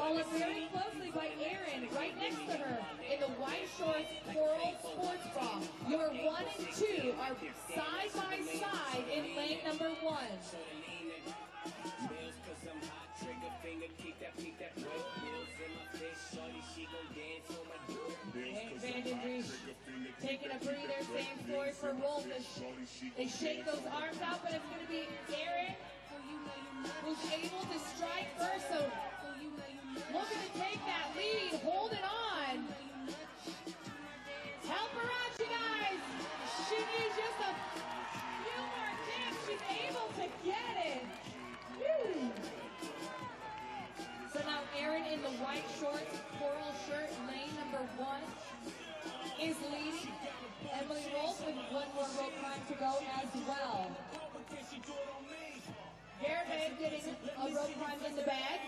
S5: followed very closely by Aaron, right next to her, in the white shorts coral sports bra. Your one and two are side by side in lane number one. Taking a breather, same story for Wolf. They shake those arms out, but it's going to be Aaron who's able to strike first. So the white shorts, coral shirt, lane number one is leading. Emily Rolfe with one more rope climb to go as well. Garrett getting a rope climb in the bag.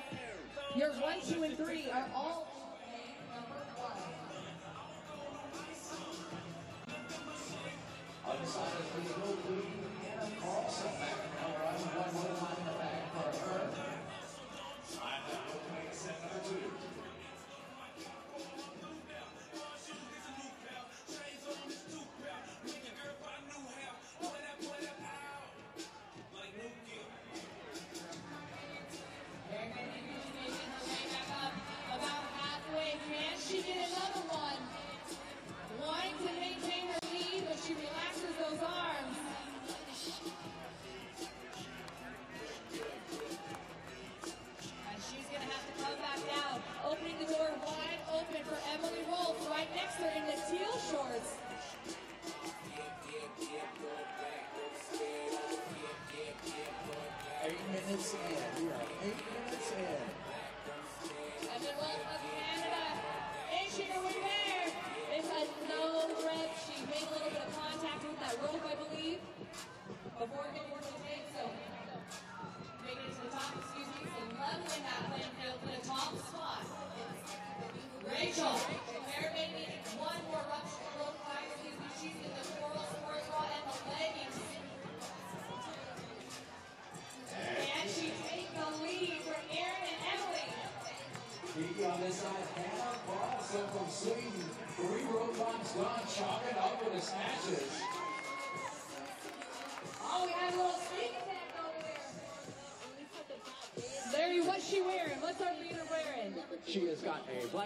S5: Your one, two, and three are all On
S2: the side of the Carlson back.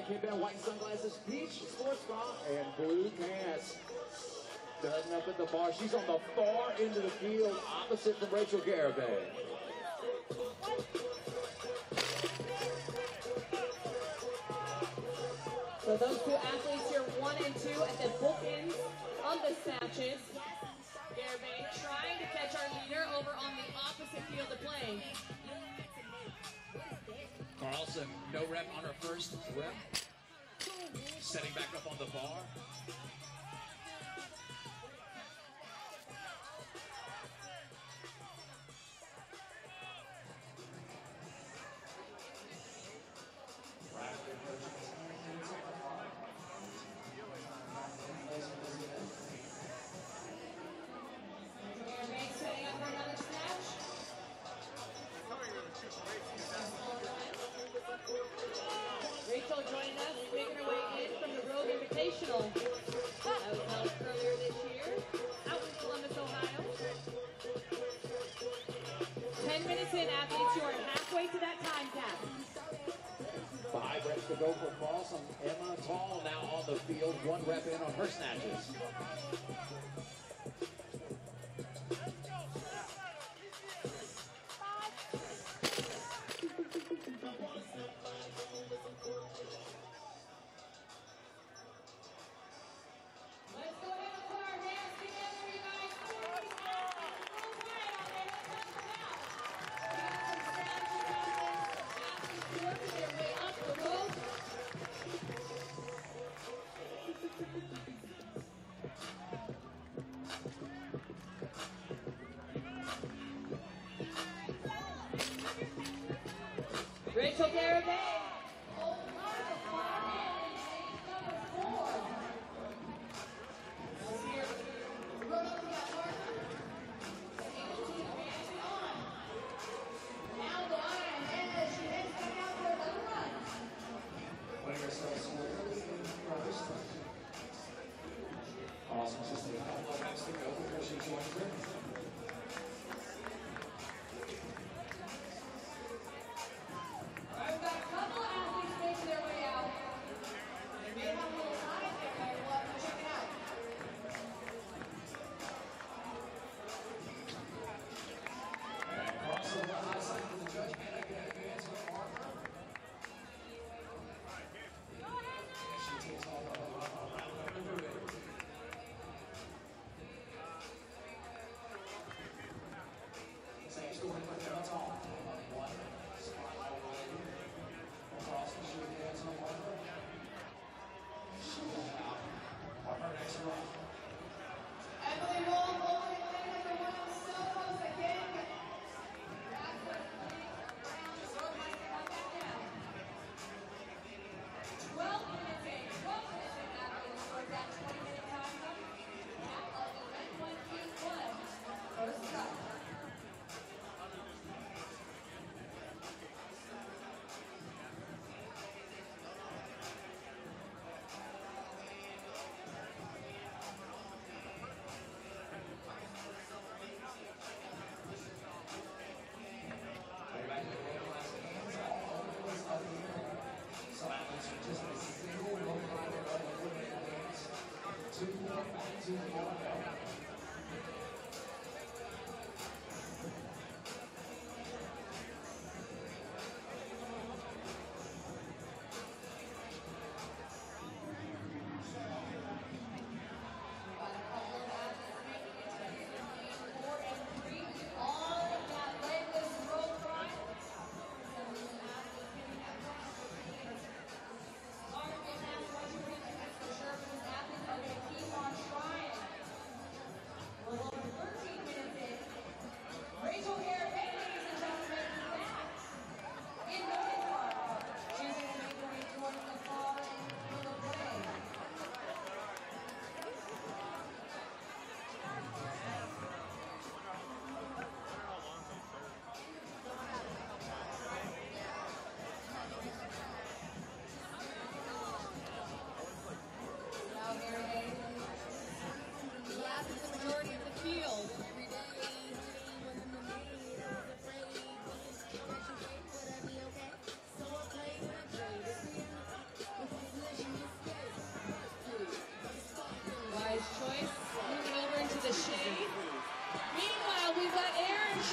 S9: black headband, white sunglasses, peach sports bra, and blue pants. Doesn't up at the bar. She's on the far end of the field, opposite from Rachel Garibay.
S5: So those two athletes here, one and two, at the bookends of the snatches. Garibay trying to catch our leader over on the opposite field of play.
S2: Carlson, no rep on her first rep. Setting back up on the bar.
S5: took care of it.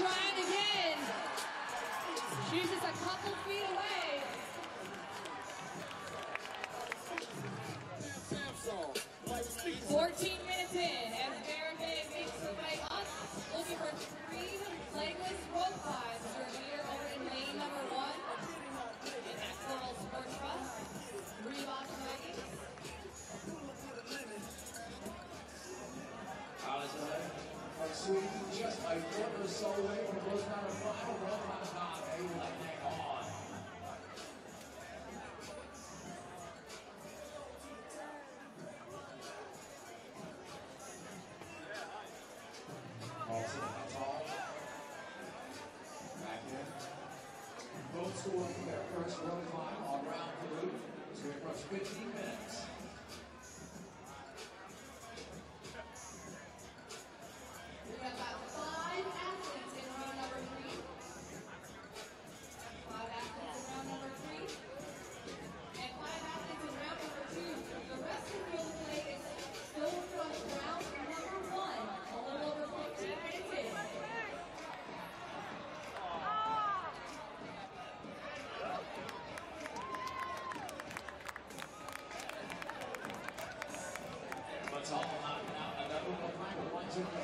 S10: try it
S11: again. She's just a couple
S5: feet away. scored their first run line on round three. So across 15
S2: Thank you.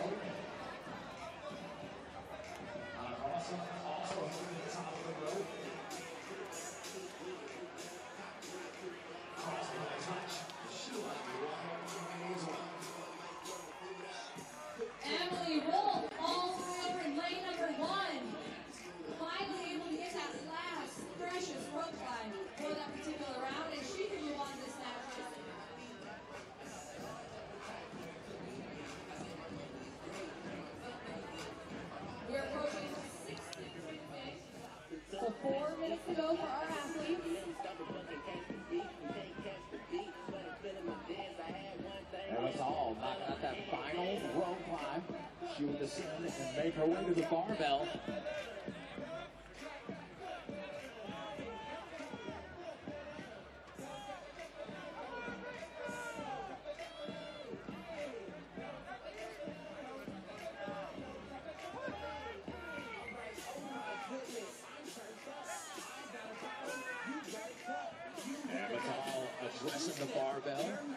S2: barbell. Addressing the barbell.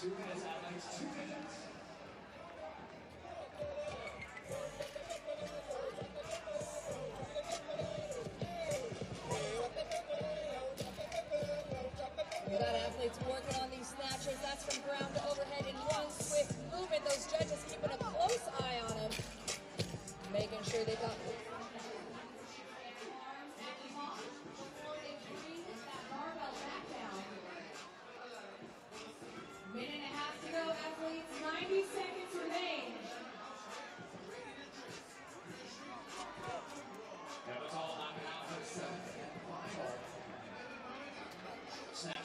S12: Two
S5: minutes, Alex. Two minutes.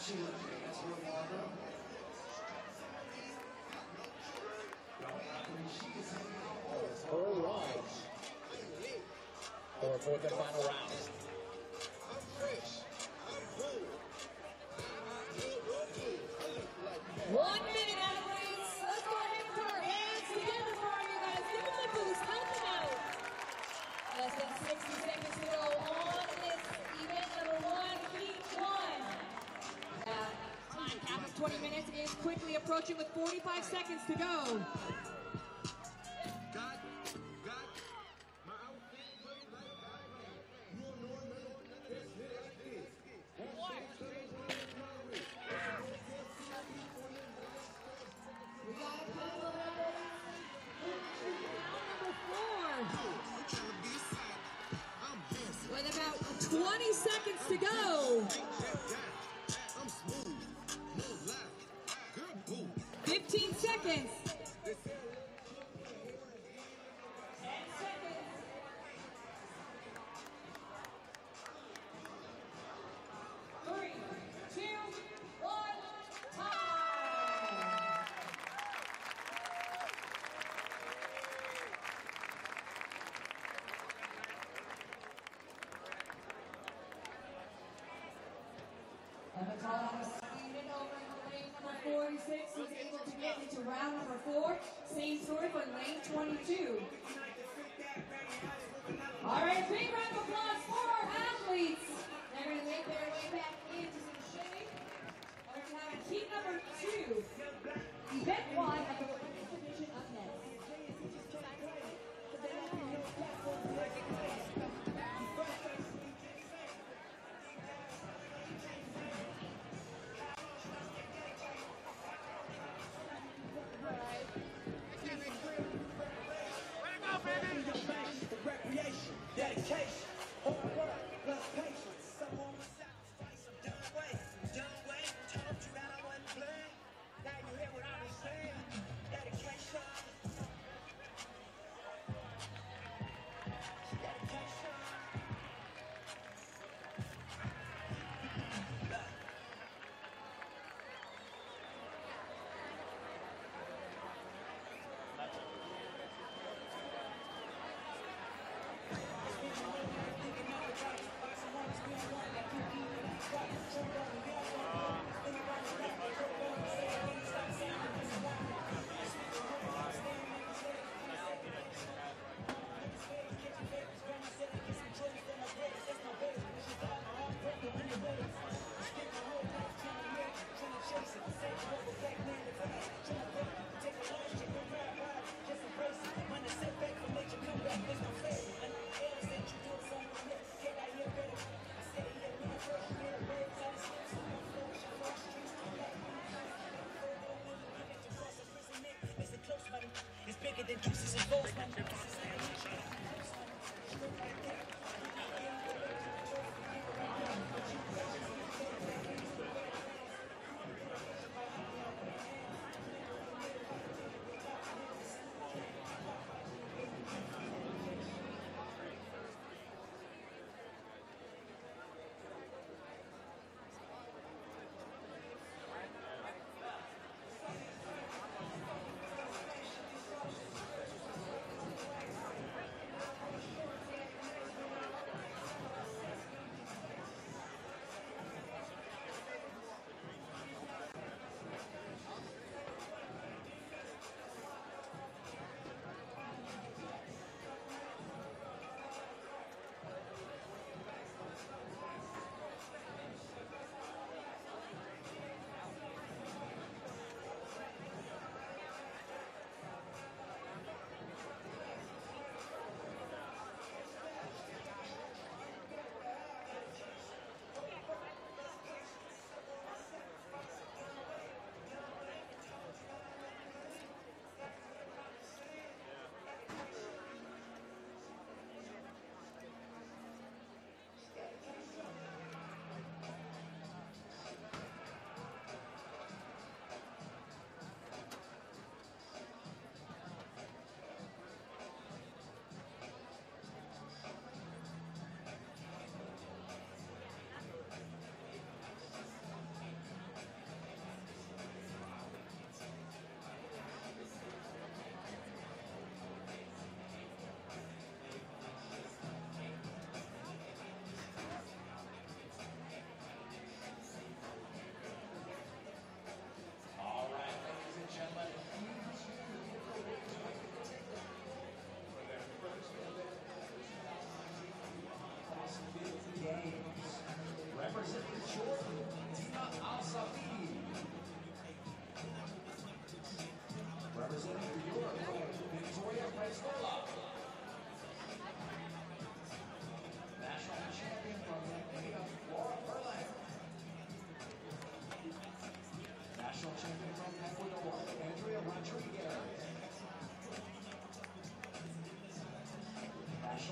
S5: All
S2: right. James, For the fourth and final round.
S13: 25 seconds to go. Got, got my outfit look like I. You don't know nothing. This hit like this. We got a couple of Round number four. With about 20 seconds. 22.
S14: bigger than deuces and foes.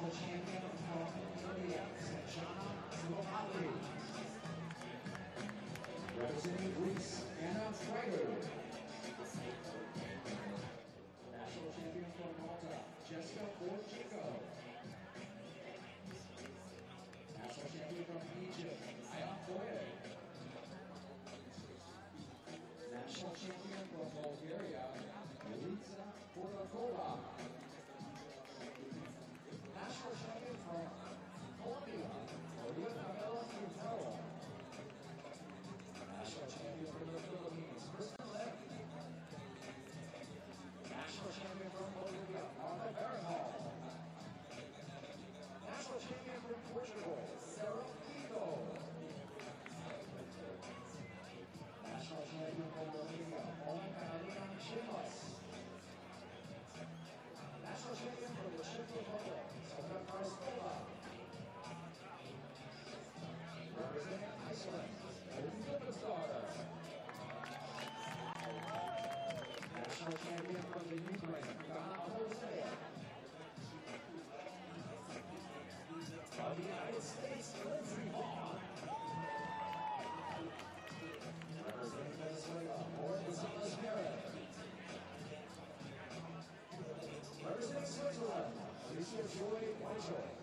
S2: national champion of 1238, Sanchana Muhammadi. Representing Greece, Anna Traeger. National champion for Malta, Jessica Forchico. National champion from Egypt, Ion Foyer. National champion from Bulgaria, Milica Portakova. Thank you. Of the United States, Representing Switzerland, Joy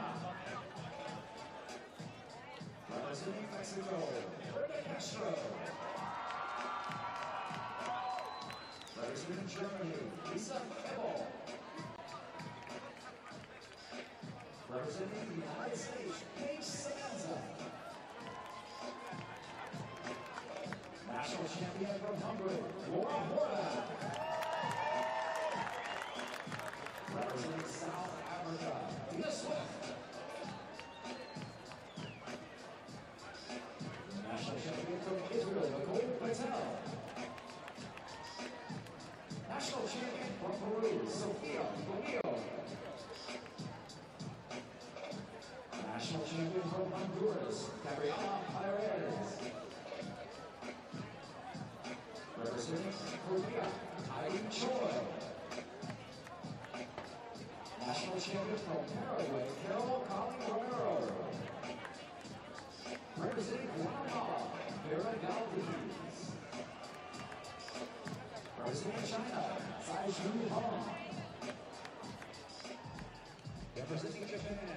S2: Mexico, Brenda Castro. Letters Germany, Lisa Keppel. Representing the United States, Representing China, Sai Shu Japan.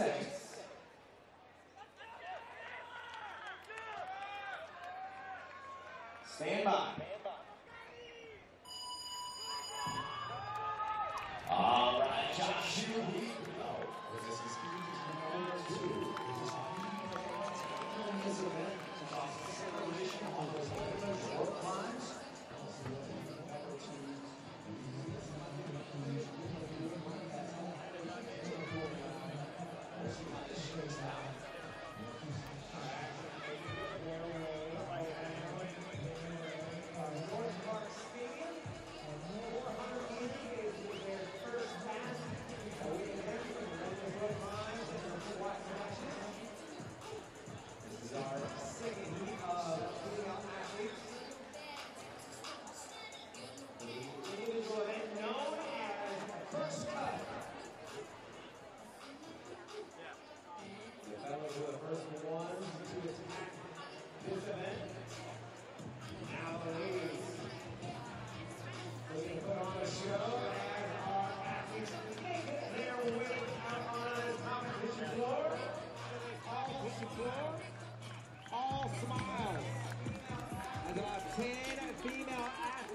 S3: Ten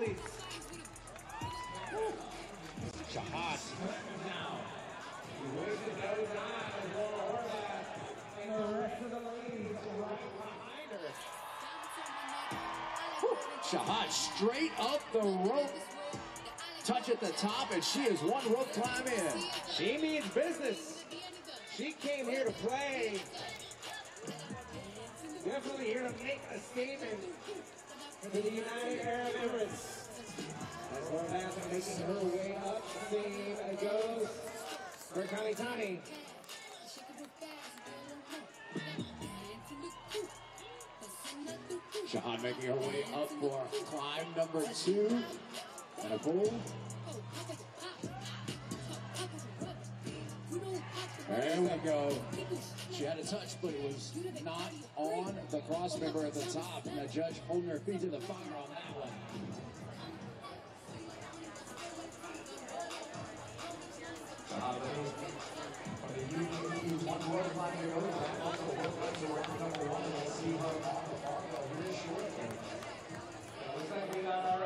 S3: athletes.
S15: Woo.
S3: Horvath and the rest of the ladies right behind her.
S2: Shahad straight up the rope. Touch at the top, and she is one rope climb in.
S15: She means business. She came here to play. Definitely here to make a statement for the United Arab Emirates. Horvath making her way up, as goes for Tani Tani.
S2: Shahad making her way up for climb number two. And a pull. There we go. She had a touch, but it was not on the cross member at the top. And the judge holding her feet to the fire on that one.
S16: One more climb to go. That also worked up to round number one. We'll see her on the barbell here shortly.
S3: Looks like we got our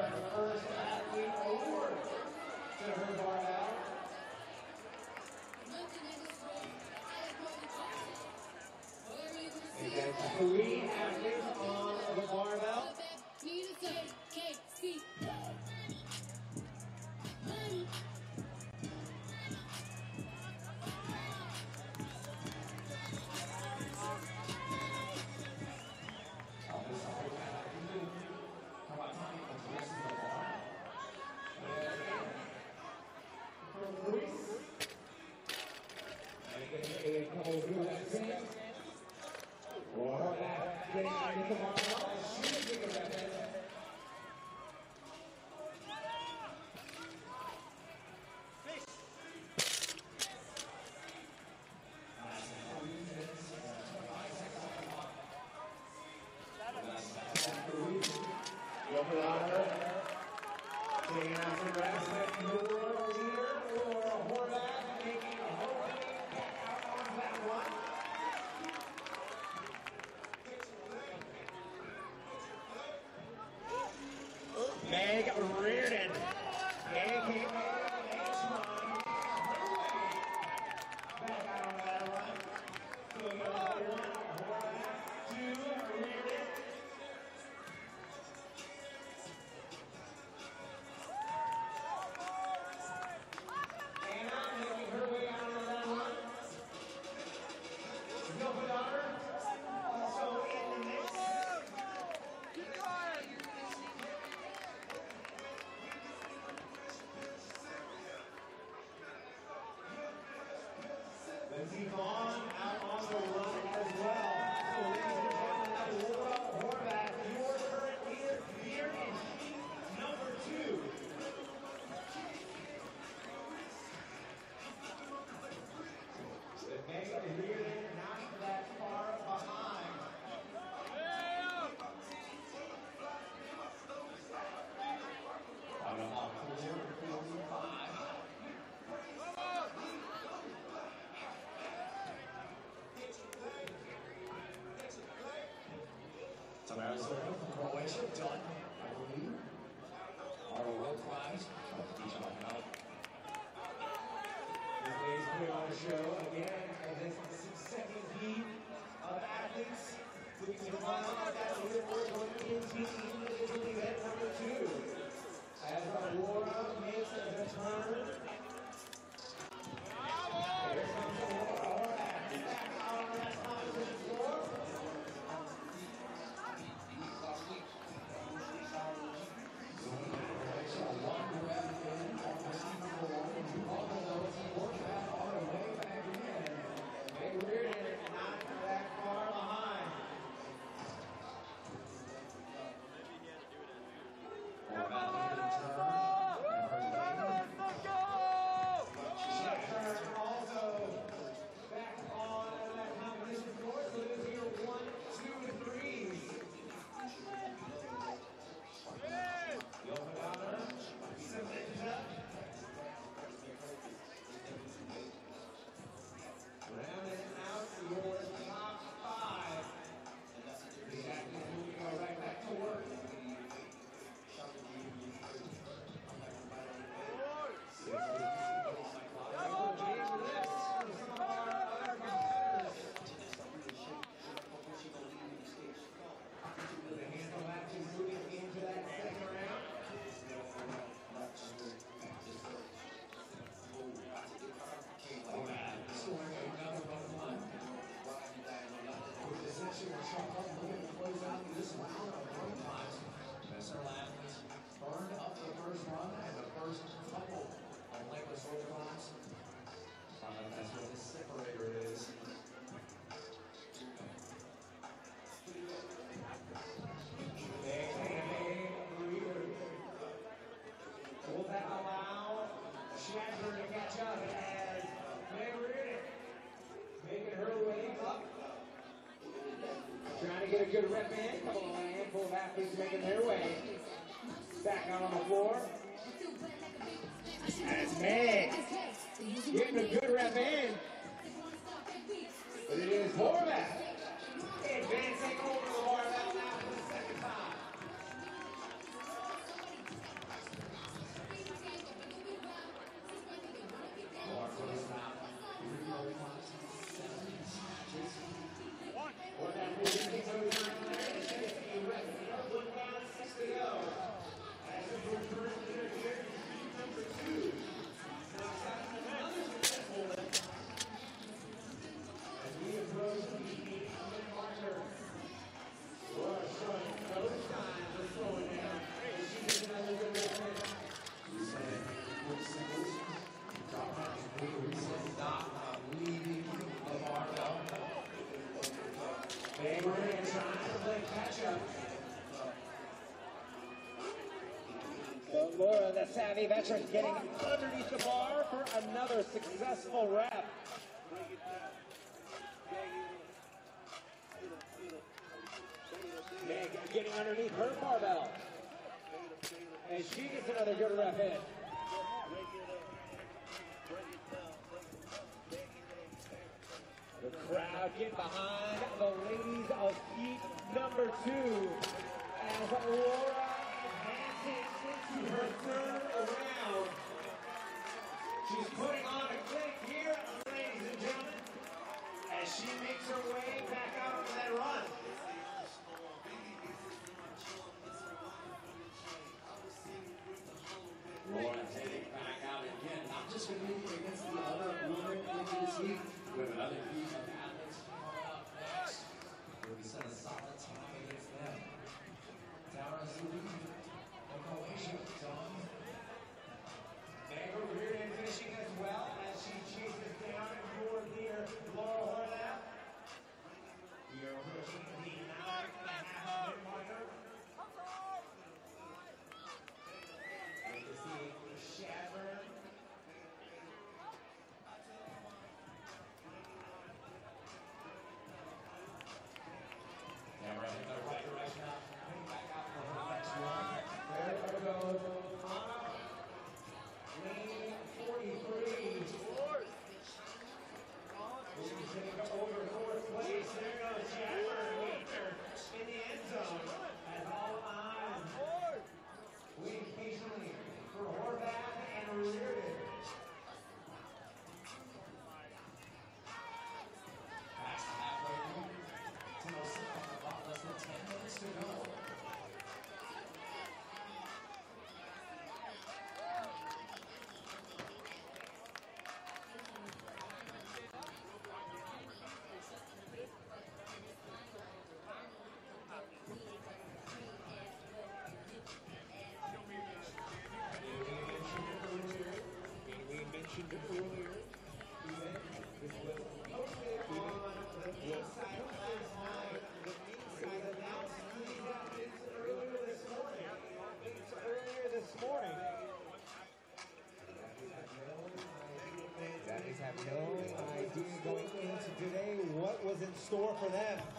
S3: Some
S2: from Croatia, done, I believe.
S3: Arvo Wilklies. This is the second heat of athletes get a good rep in. Couple of handful of athletes making their way back out on the floor. As Meg getting a good rep in. The savvy veteran, getting underneath the bar for another successful rep. Meg getting underneath her barbell. And she gets another good rep in. The crowd get behind the ladies of heat number two as
S2: Laura
S3: store for them.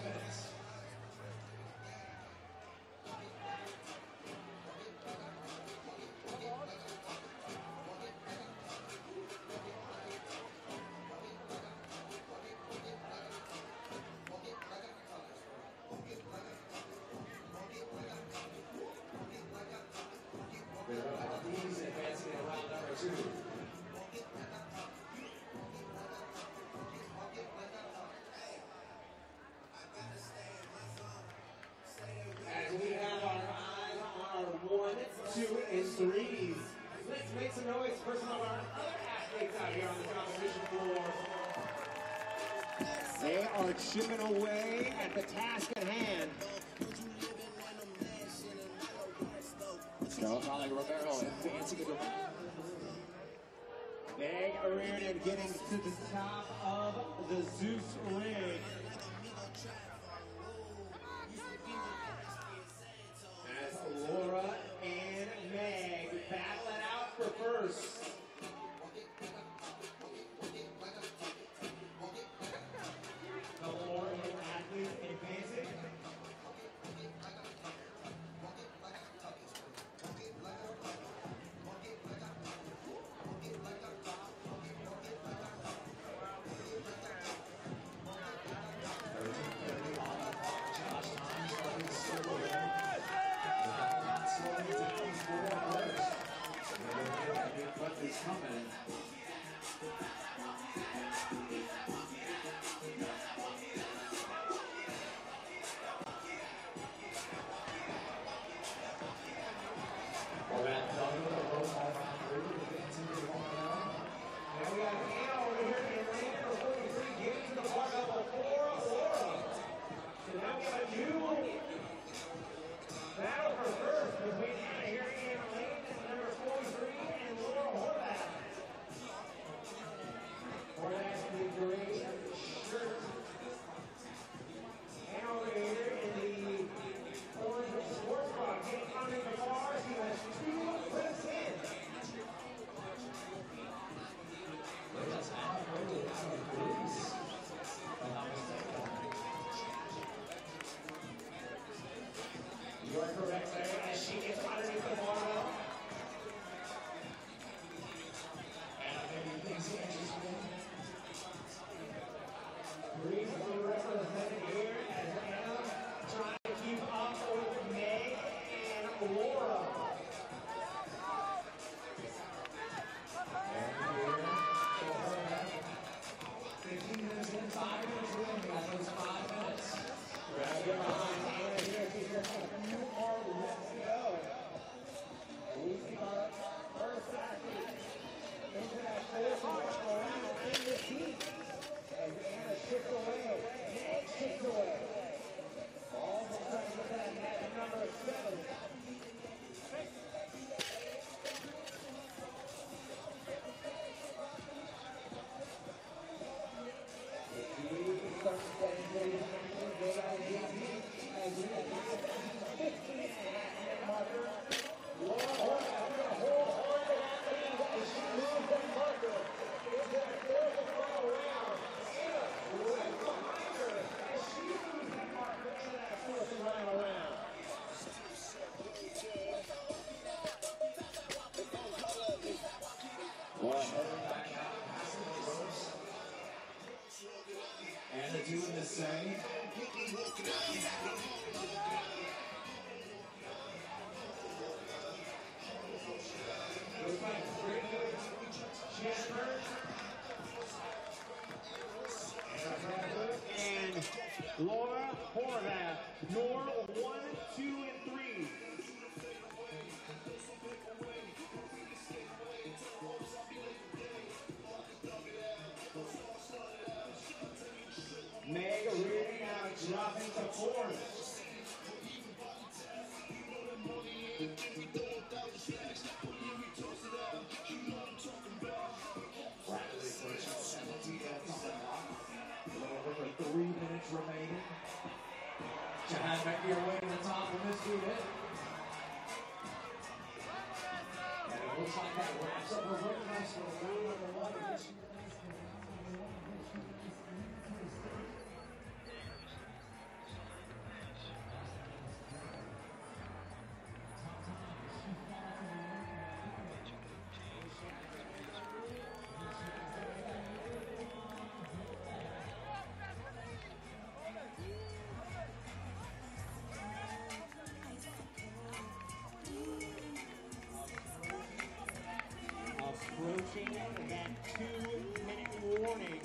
S2: two.
S3: We have our eyes on our one, two, and three, Let's make some noise for some of our other athletes out here on the competition floor. They are chipping away at the task at hand.
S17: So, Ollie
S3: Meg Arun and getting to the top of the Zeus rig. Brittany Shepard. And Laura Horvath.
S2: Clock. A little over three minutes remaining. Jahan make your way to the top of this unit. And it looks like that wraps up the ring race for
S3: That two-minute warning.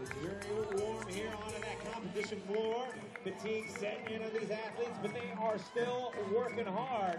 S3: It's very warm here on that competition floor. Fatigue setting in on these athletes, but they are still working hard.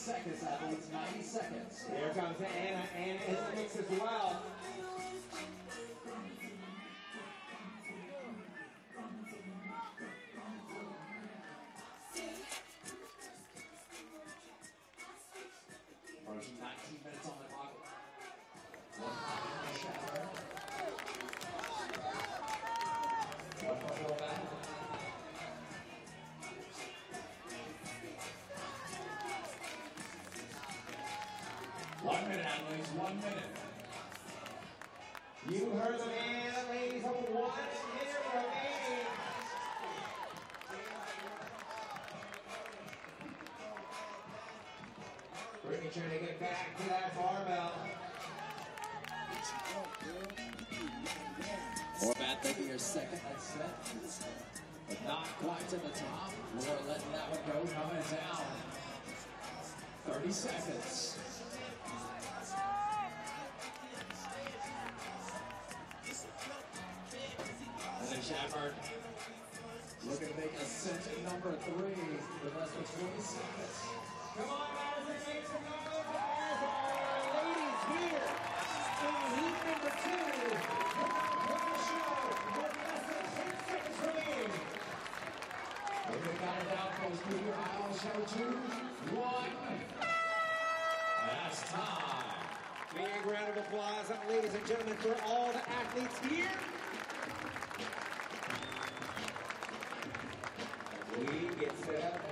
S2: Seconds, athletes, 90 seconds.
S3: Here comes Anna, Anna in the as well.
S2: Second set, but not quite to the top. We're letting that one go, coming down. 30 seconds. And Shepard looking to make ascent at number three with less than 20 seconds.
S3: Come on, Madison, make some noise ladies here in heat number two. Come on, show with less than 10 seconds remaining.
S2: If we move your eye on show two, one. That's time.
S3: Big round of applause, ladies and gentlemen, for all the athletes here. We get set up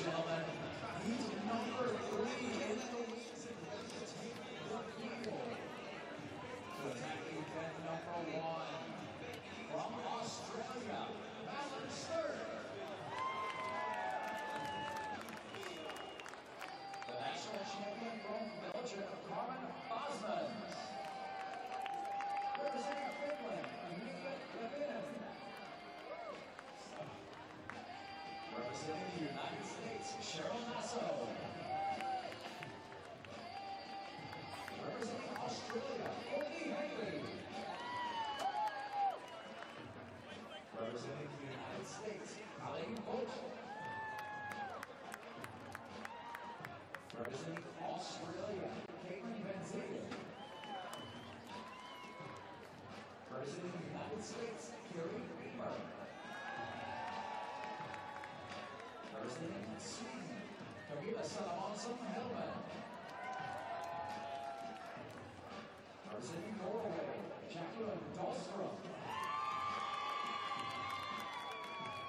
S3: gentlemen, he's number three in the leagues in representing the people. Attacking at number one from Australia, Alan Stern. The national champion from Belgium, Carmen Osmonds.
S2: Representing Finland, Amelia Levinen. Representing the United States. States, Cheryl Masso. Representing Australia, Cody Haley. Representing the United States, Colleen Bolt. Representing Australia, Caitlin Benzita. Representing the United States, Carrie Beamer. Representing Sweden, Camilla Salamonson Hellman. Representing Norway, Jacqueline Dahlstrom.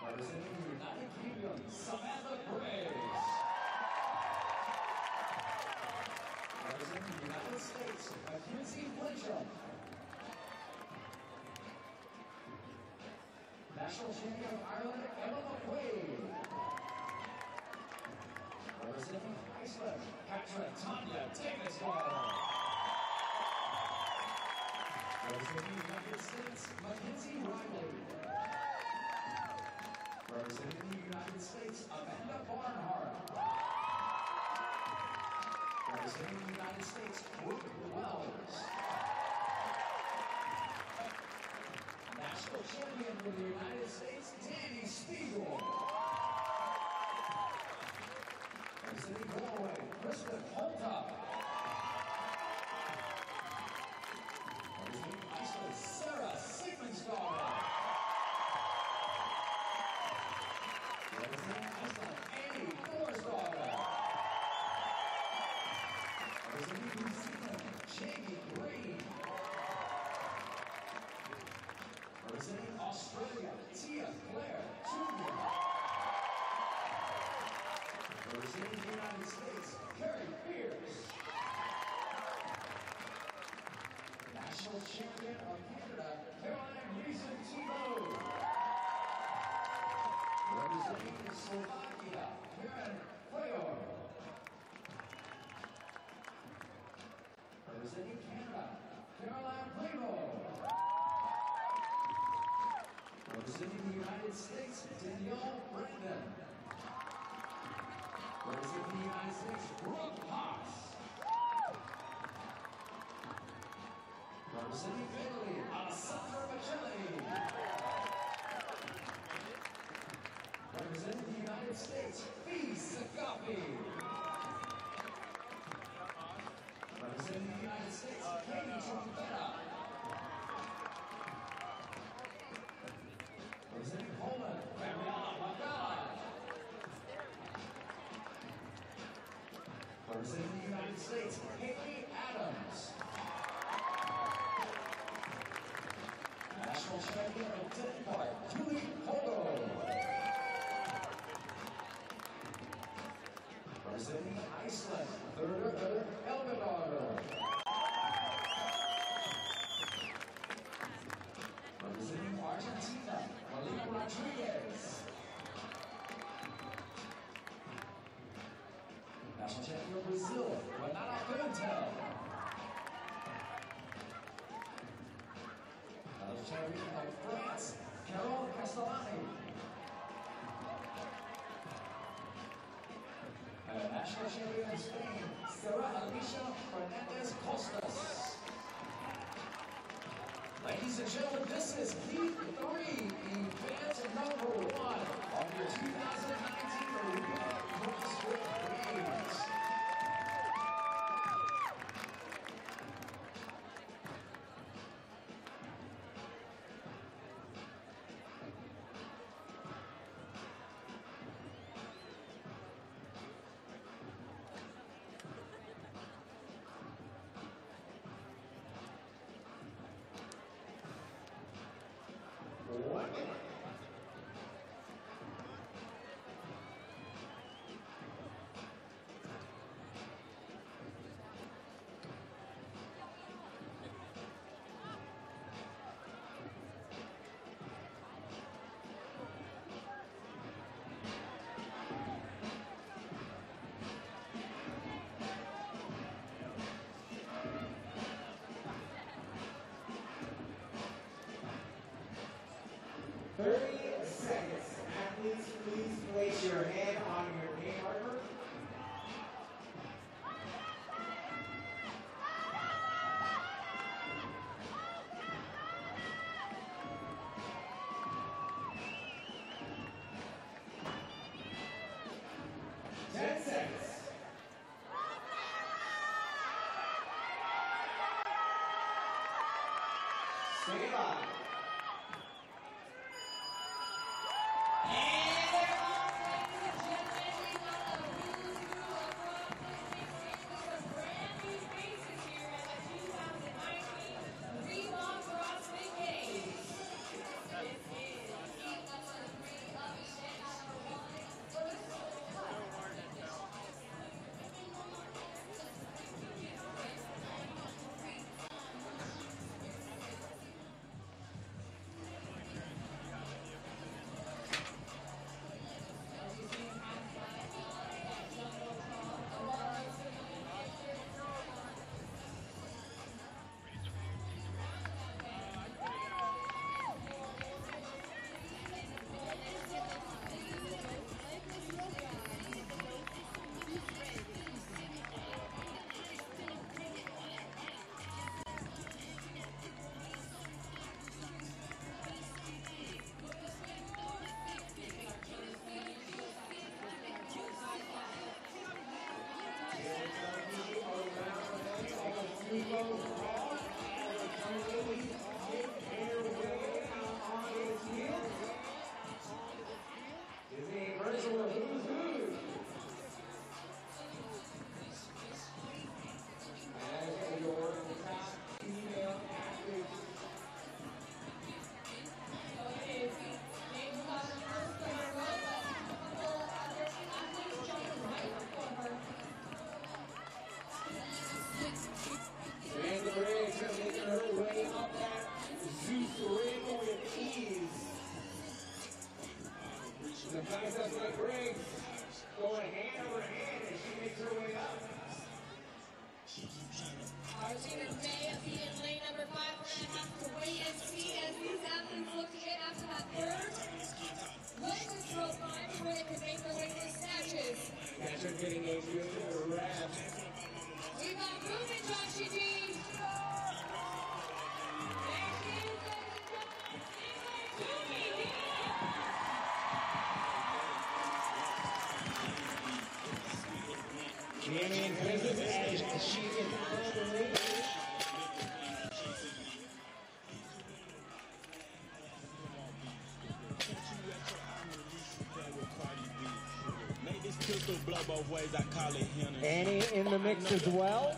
S2: Representing the United Kingdom, Samantha Graves. Representing the United States, Mackenzie Blanchard. National Champion of Ireland, Emma McQuaid. Representing Iceland, Katrin Tanja Davidsdottir. Representing the United States, Mackenzie Riley. Representing the United States, Amanda Barnhart. Representing the United States, Brooke Wells. National champion for the United States, Dani Speegle. Representing Norway, Kristin Holte. Champion of Canada, Caroline Reason Thibault. Representing Slovakia, Karen Cuellar. Representing Canada, Caroline Primo. Representing the United States, Danielle Brandon. Representing the United States, Brooke Haas. Representing Italy, Alessandra Pichelli. Representing the United States, the United States, Katie Poland, the United States, and gentlemen, this is Heat
S3: 30 seconds. Athletes, please place your hand on
S5: your name marker. Stay by.
S3: Annie in the mix as well.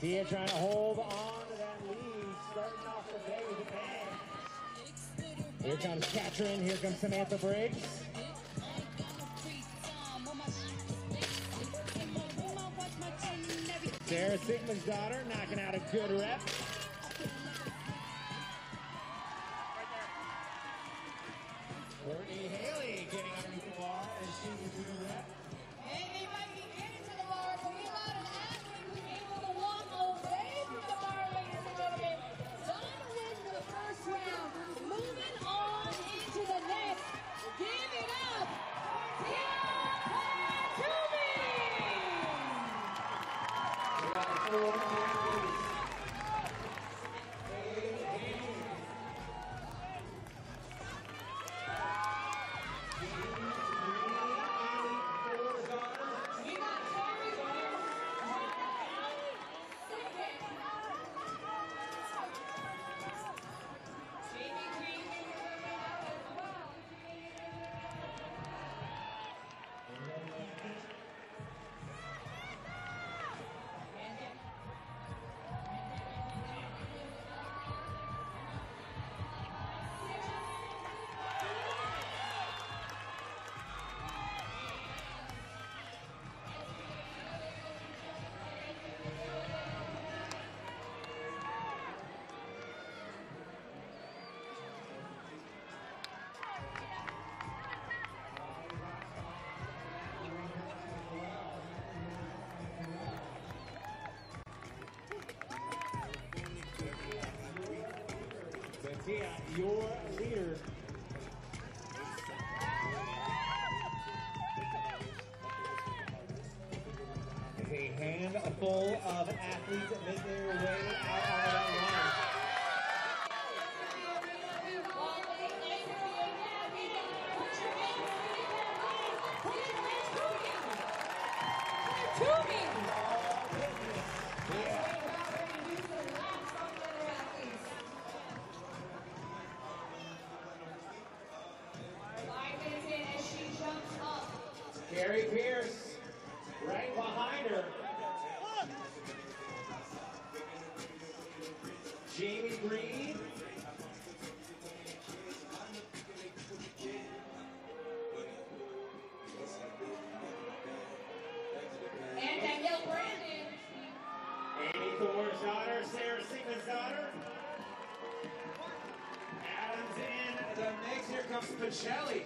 S3: Here trying to hold on to that lead, starting off the day with a bang. Here comes Katrin, here comes Samantha Briggs. Sara Sigmundsdottir knocking out a good rep. Garcia, your leader. A handful of athletes make their way out. Pichelli.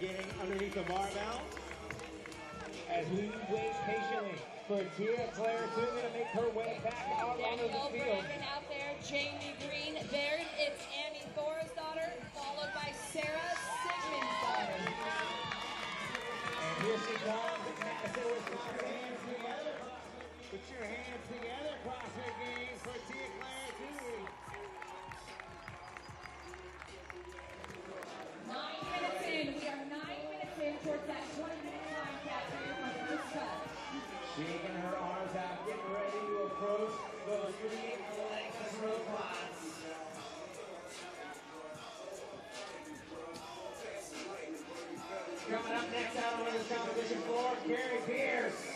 S3: getting underneath the barbell. As we wait patiently for Tia-Clair soon to make her way back out onto the field.
S18: Brandon out there, Jamie Green there. It's Annie Thorisdottir, followed by Sarah Sigmund's daughter.
S3: And here she comes, Put your hands together, Put your hands together, CrossFit Games for Tia. Claire. Coming up next out of the competition for Carrie Pierce.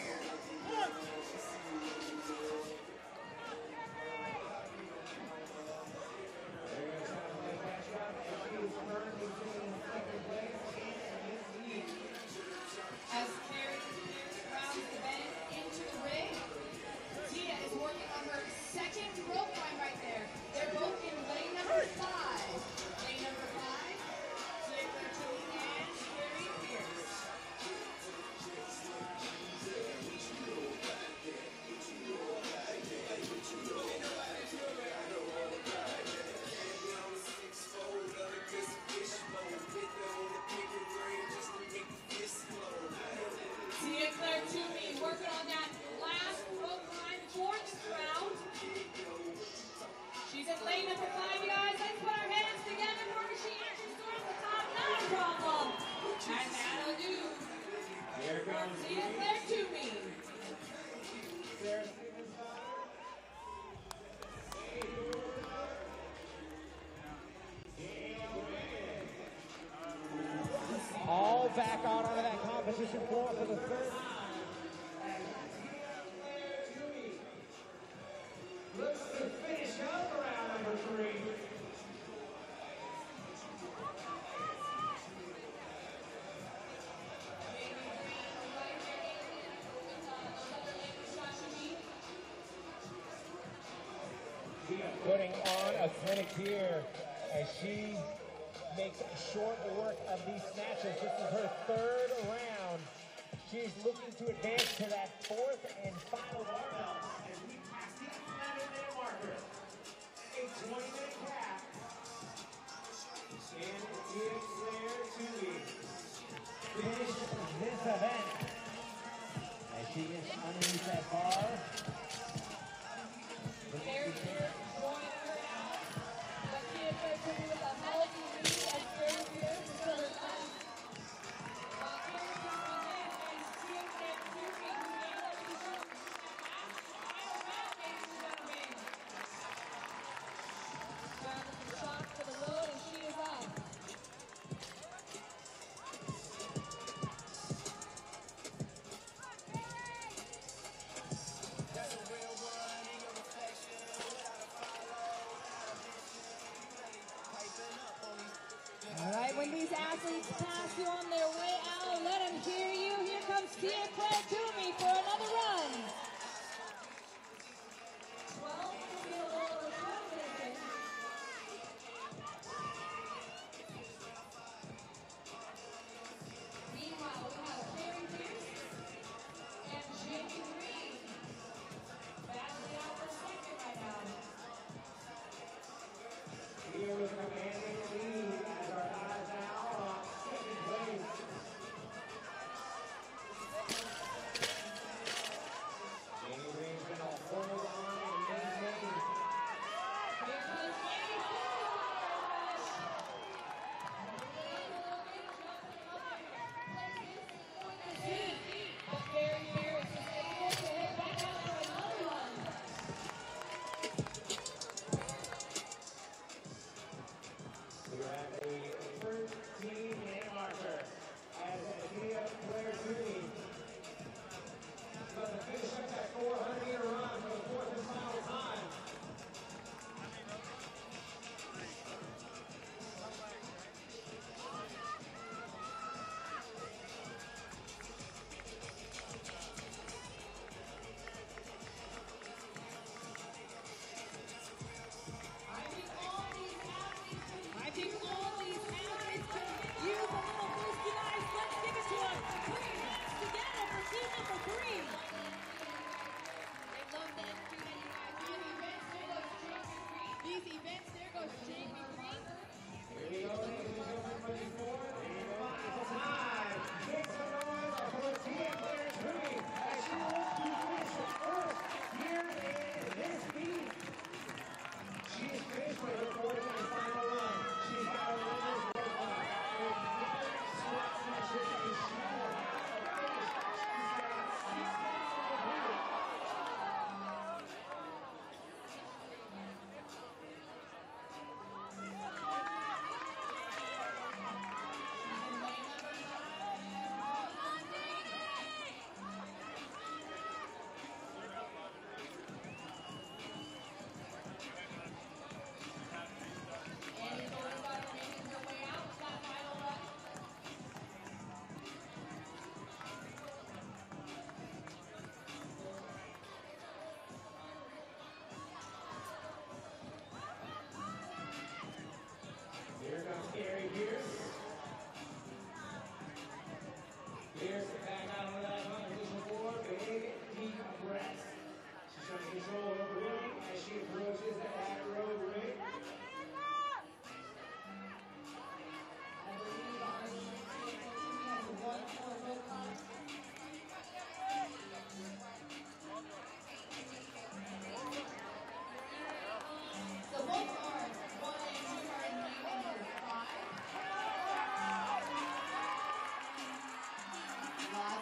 S3: putting on a clinic here as she makes short work of these snatches. This is her third round. She's looking to advance to that fourth and final round. And we pass the 11-minute marker, a 20-minute cap, and is there to be finish this event. As she gets underneath that bar,
S5: you on their way out. Let them hear you. Here comes Tia Craig.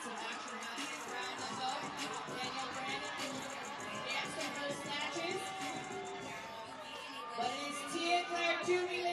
S5: some action But it
S3: is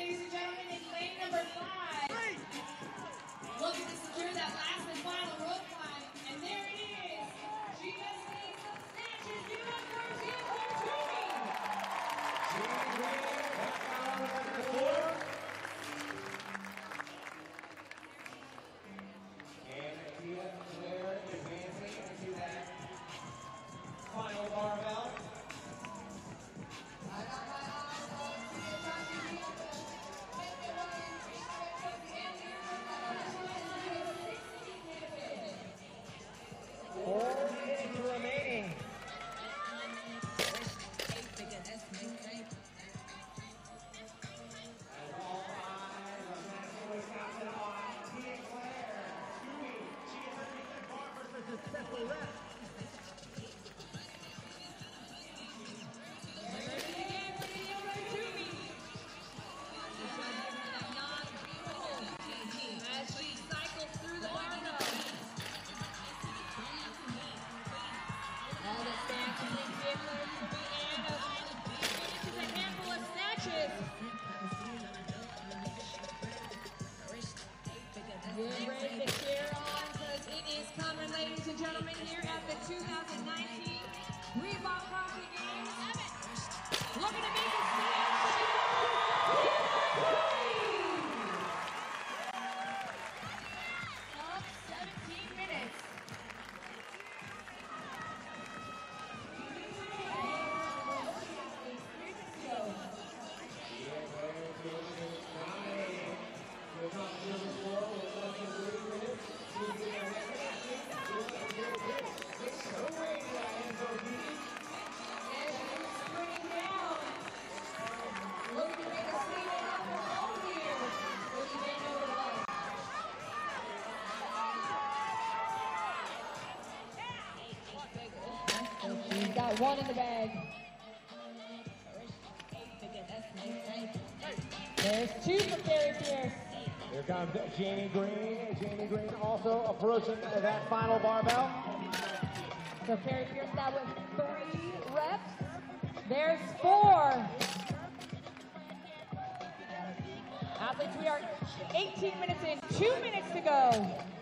S3: got
S5: one in the bag. There's two for Carrie Pierce.
S3: Here comes Jamie Green. Jamie Green also approaching that final barbell.
S5: So Carrie Pierce now with three reps. There's four. Athletes, we are 18 minutes in, two minutes to go.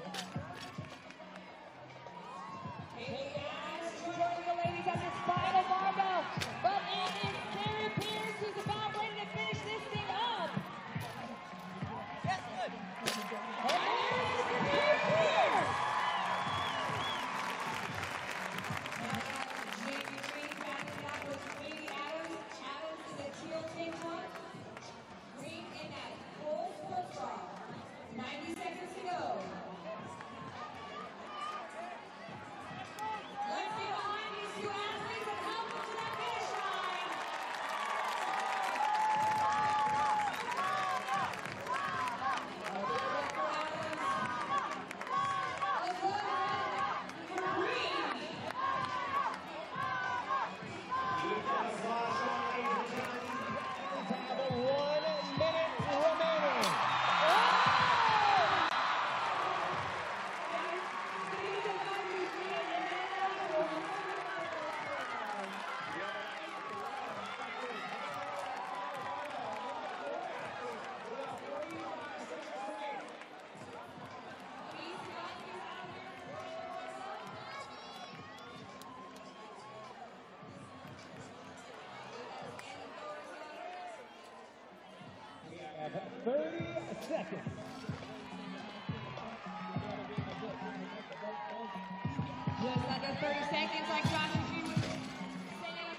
S3: 30 seconds.
S5: Just under 30 seconds, like Josh Jean was saying.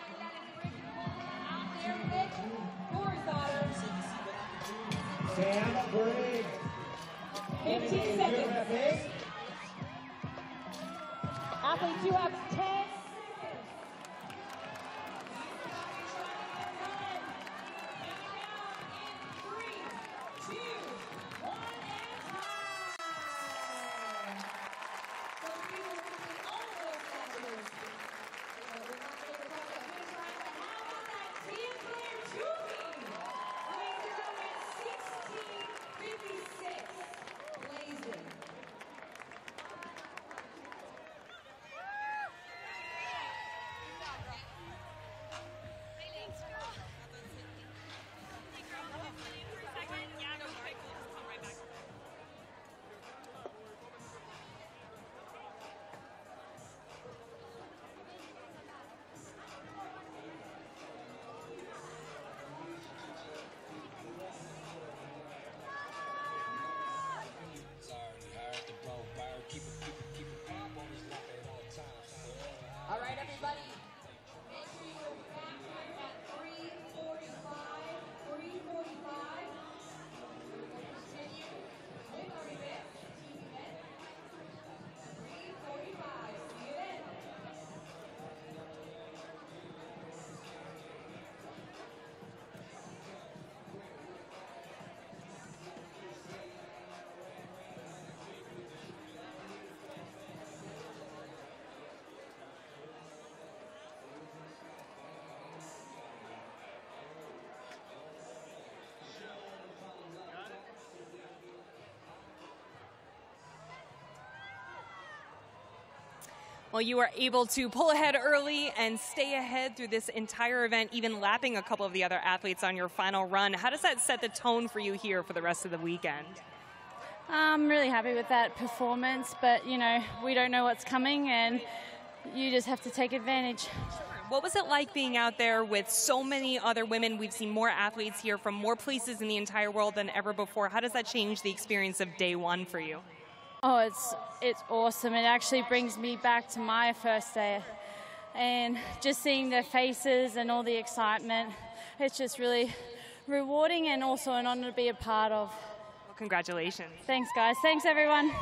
S5: Out there with Boris.
S3: Sam Briggs.
S5: 15 seconds. Athletes, you have
S7: Well, you are able to pull ahead early and stay ahead through this entire event, even lapping a couple of the other athletes on your final run. How does that set the tone for you here for the rest of the weekend?
S19: I'm really happy with that performance, but you know, we don't know what's coming, and you just have to take advantage.
S7: What was it like being out there with so many other women? We've seen more athletes here from more places in the entire world than ever before. How does that change the experience of day one for you?
S19: Oh, it's it's awesome. It actually brings me back to my first day, and just seeing their faces and all the excitement. It's just really rewarding and also an honor to be a part of.
S7: Well, congratulations.
S19: Thanks, guys. Thanks, everyone.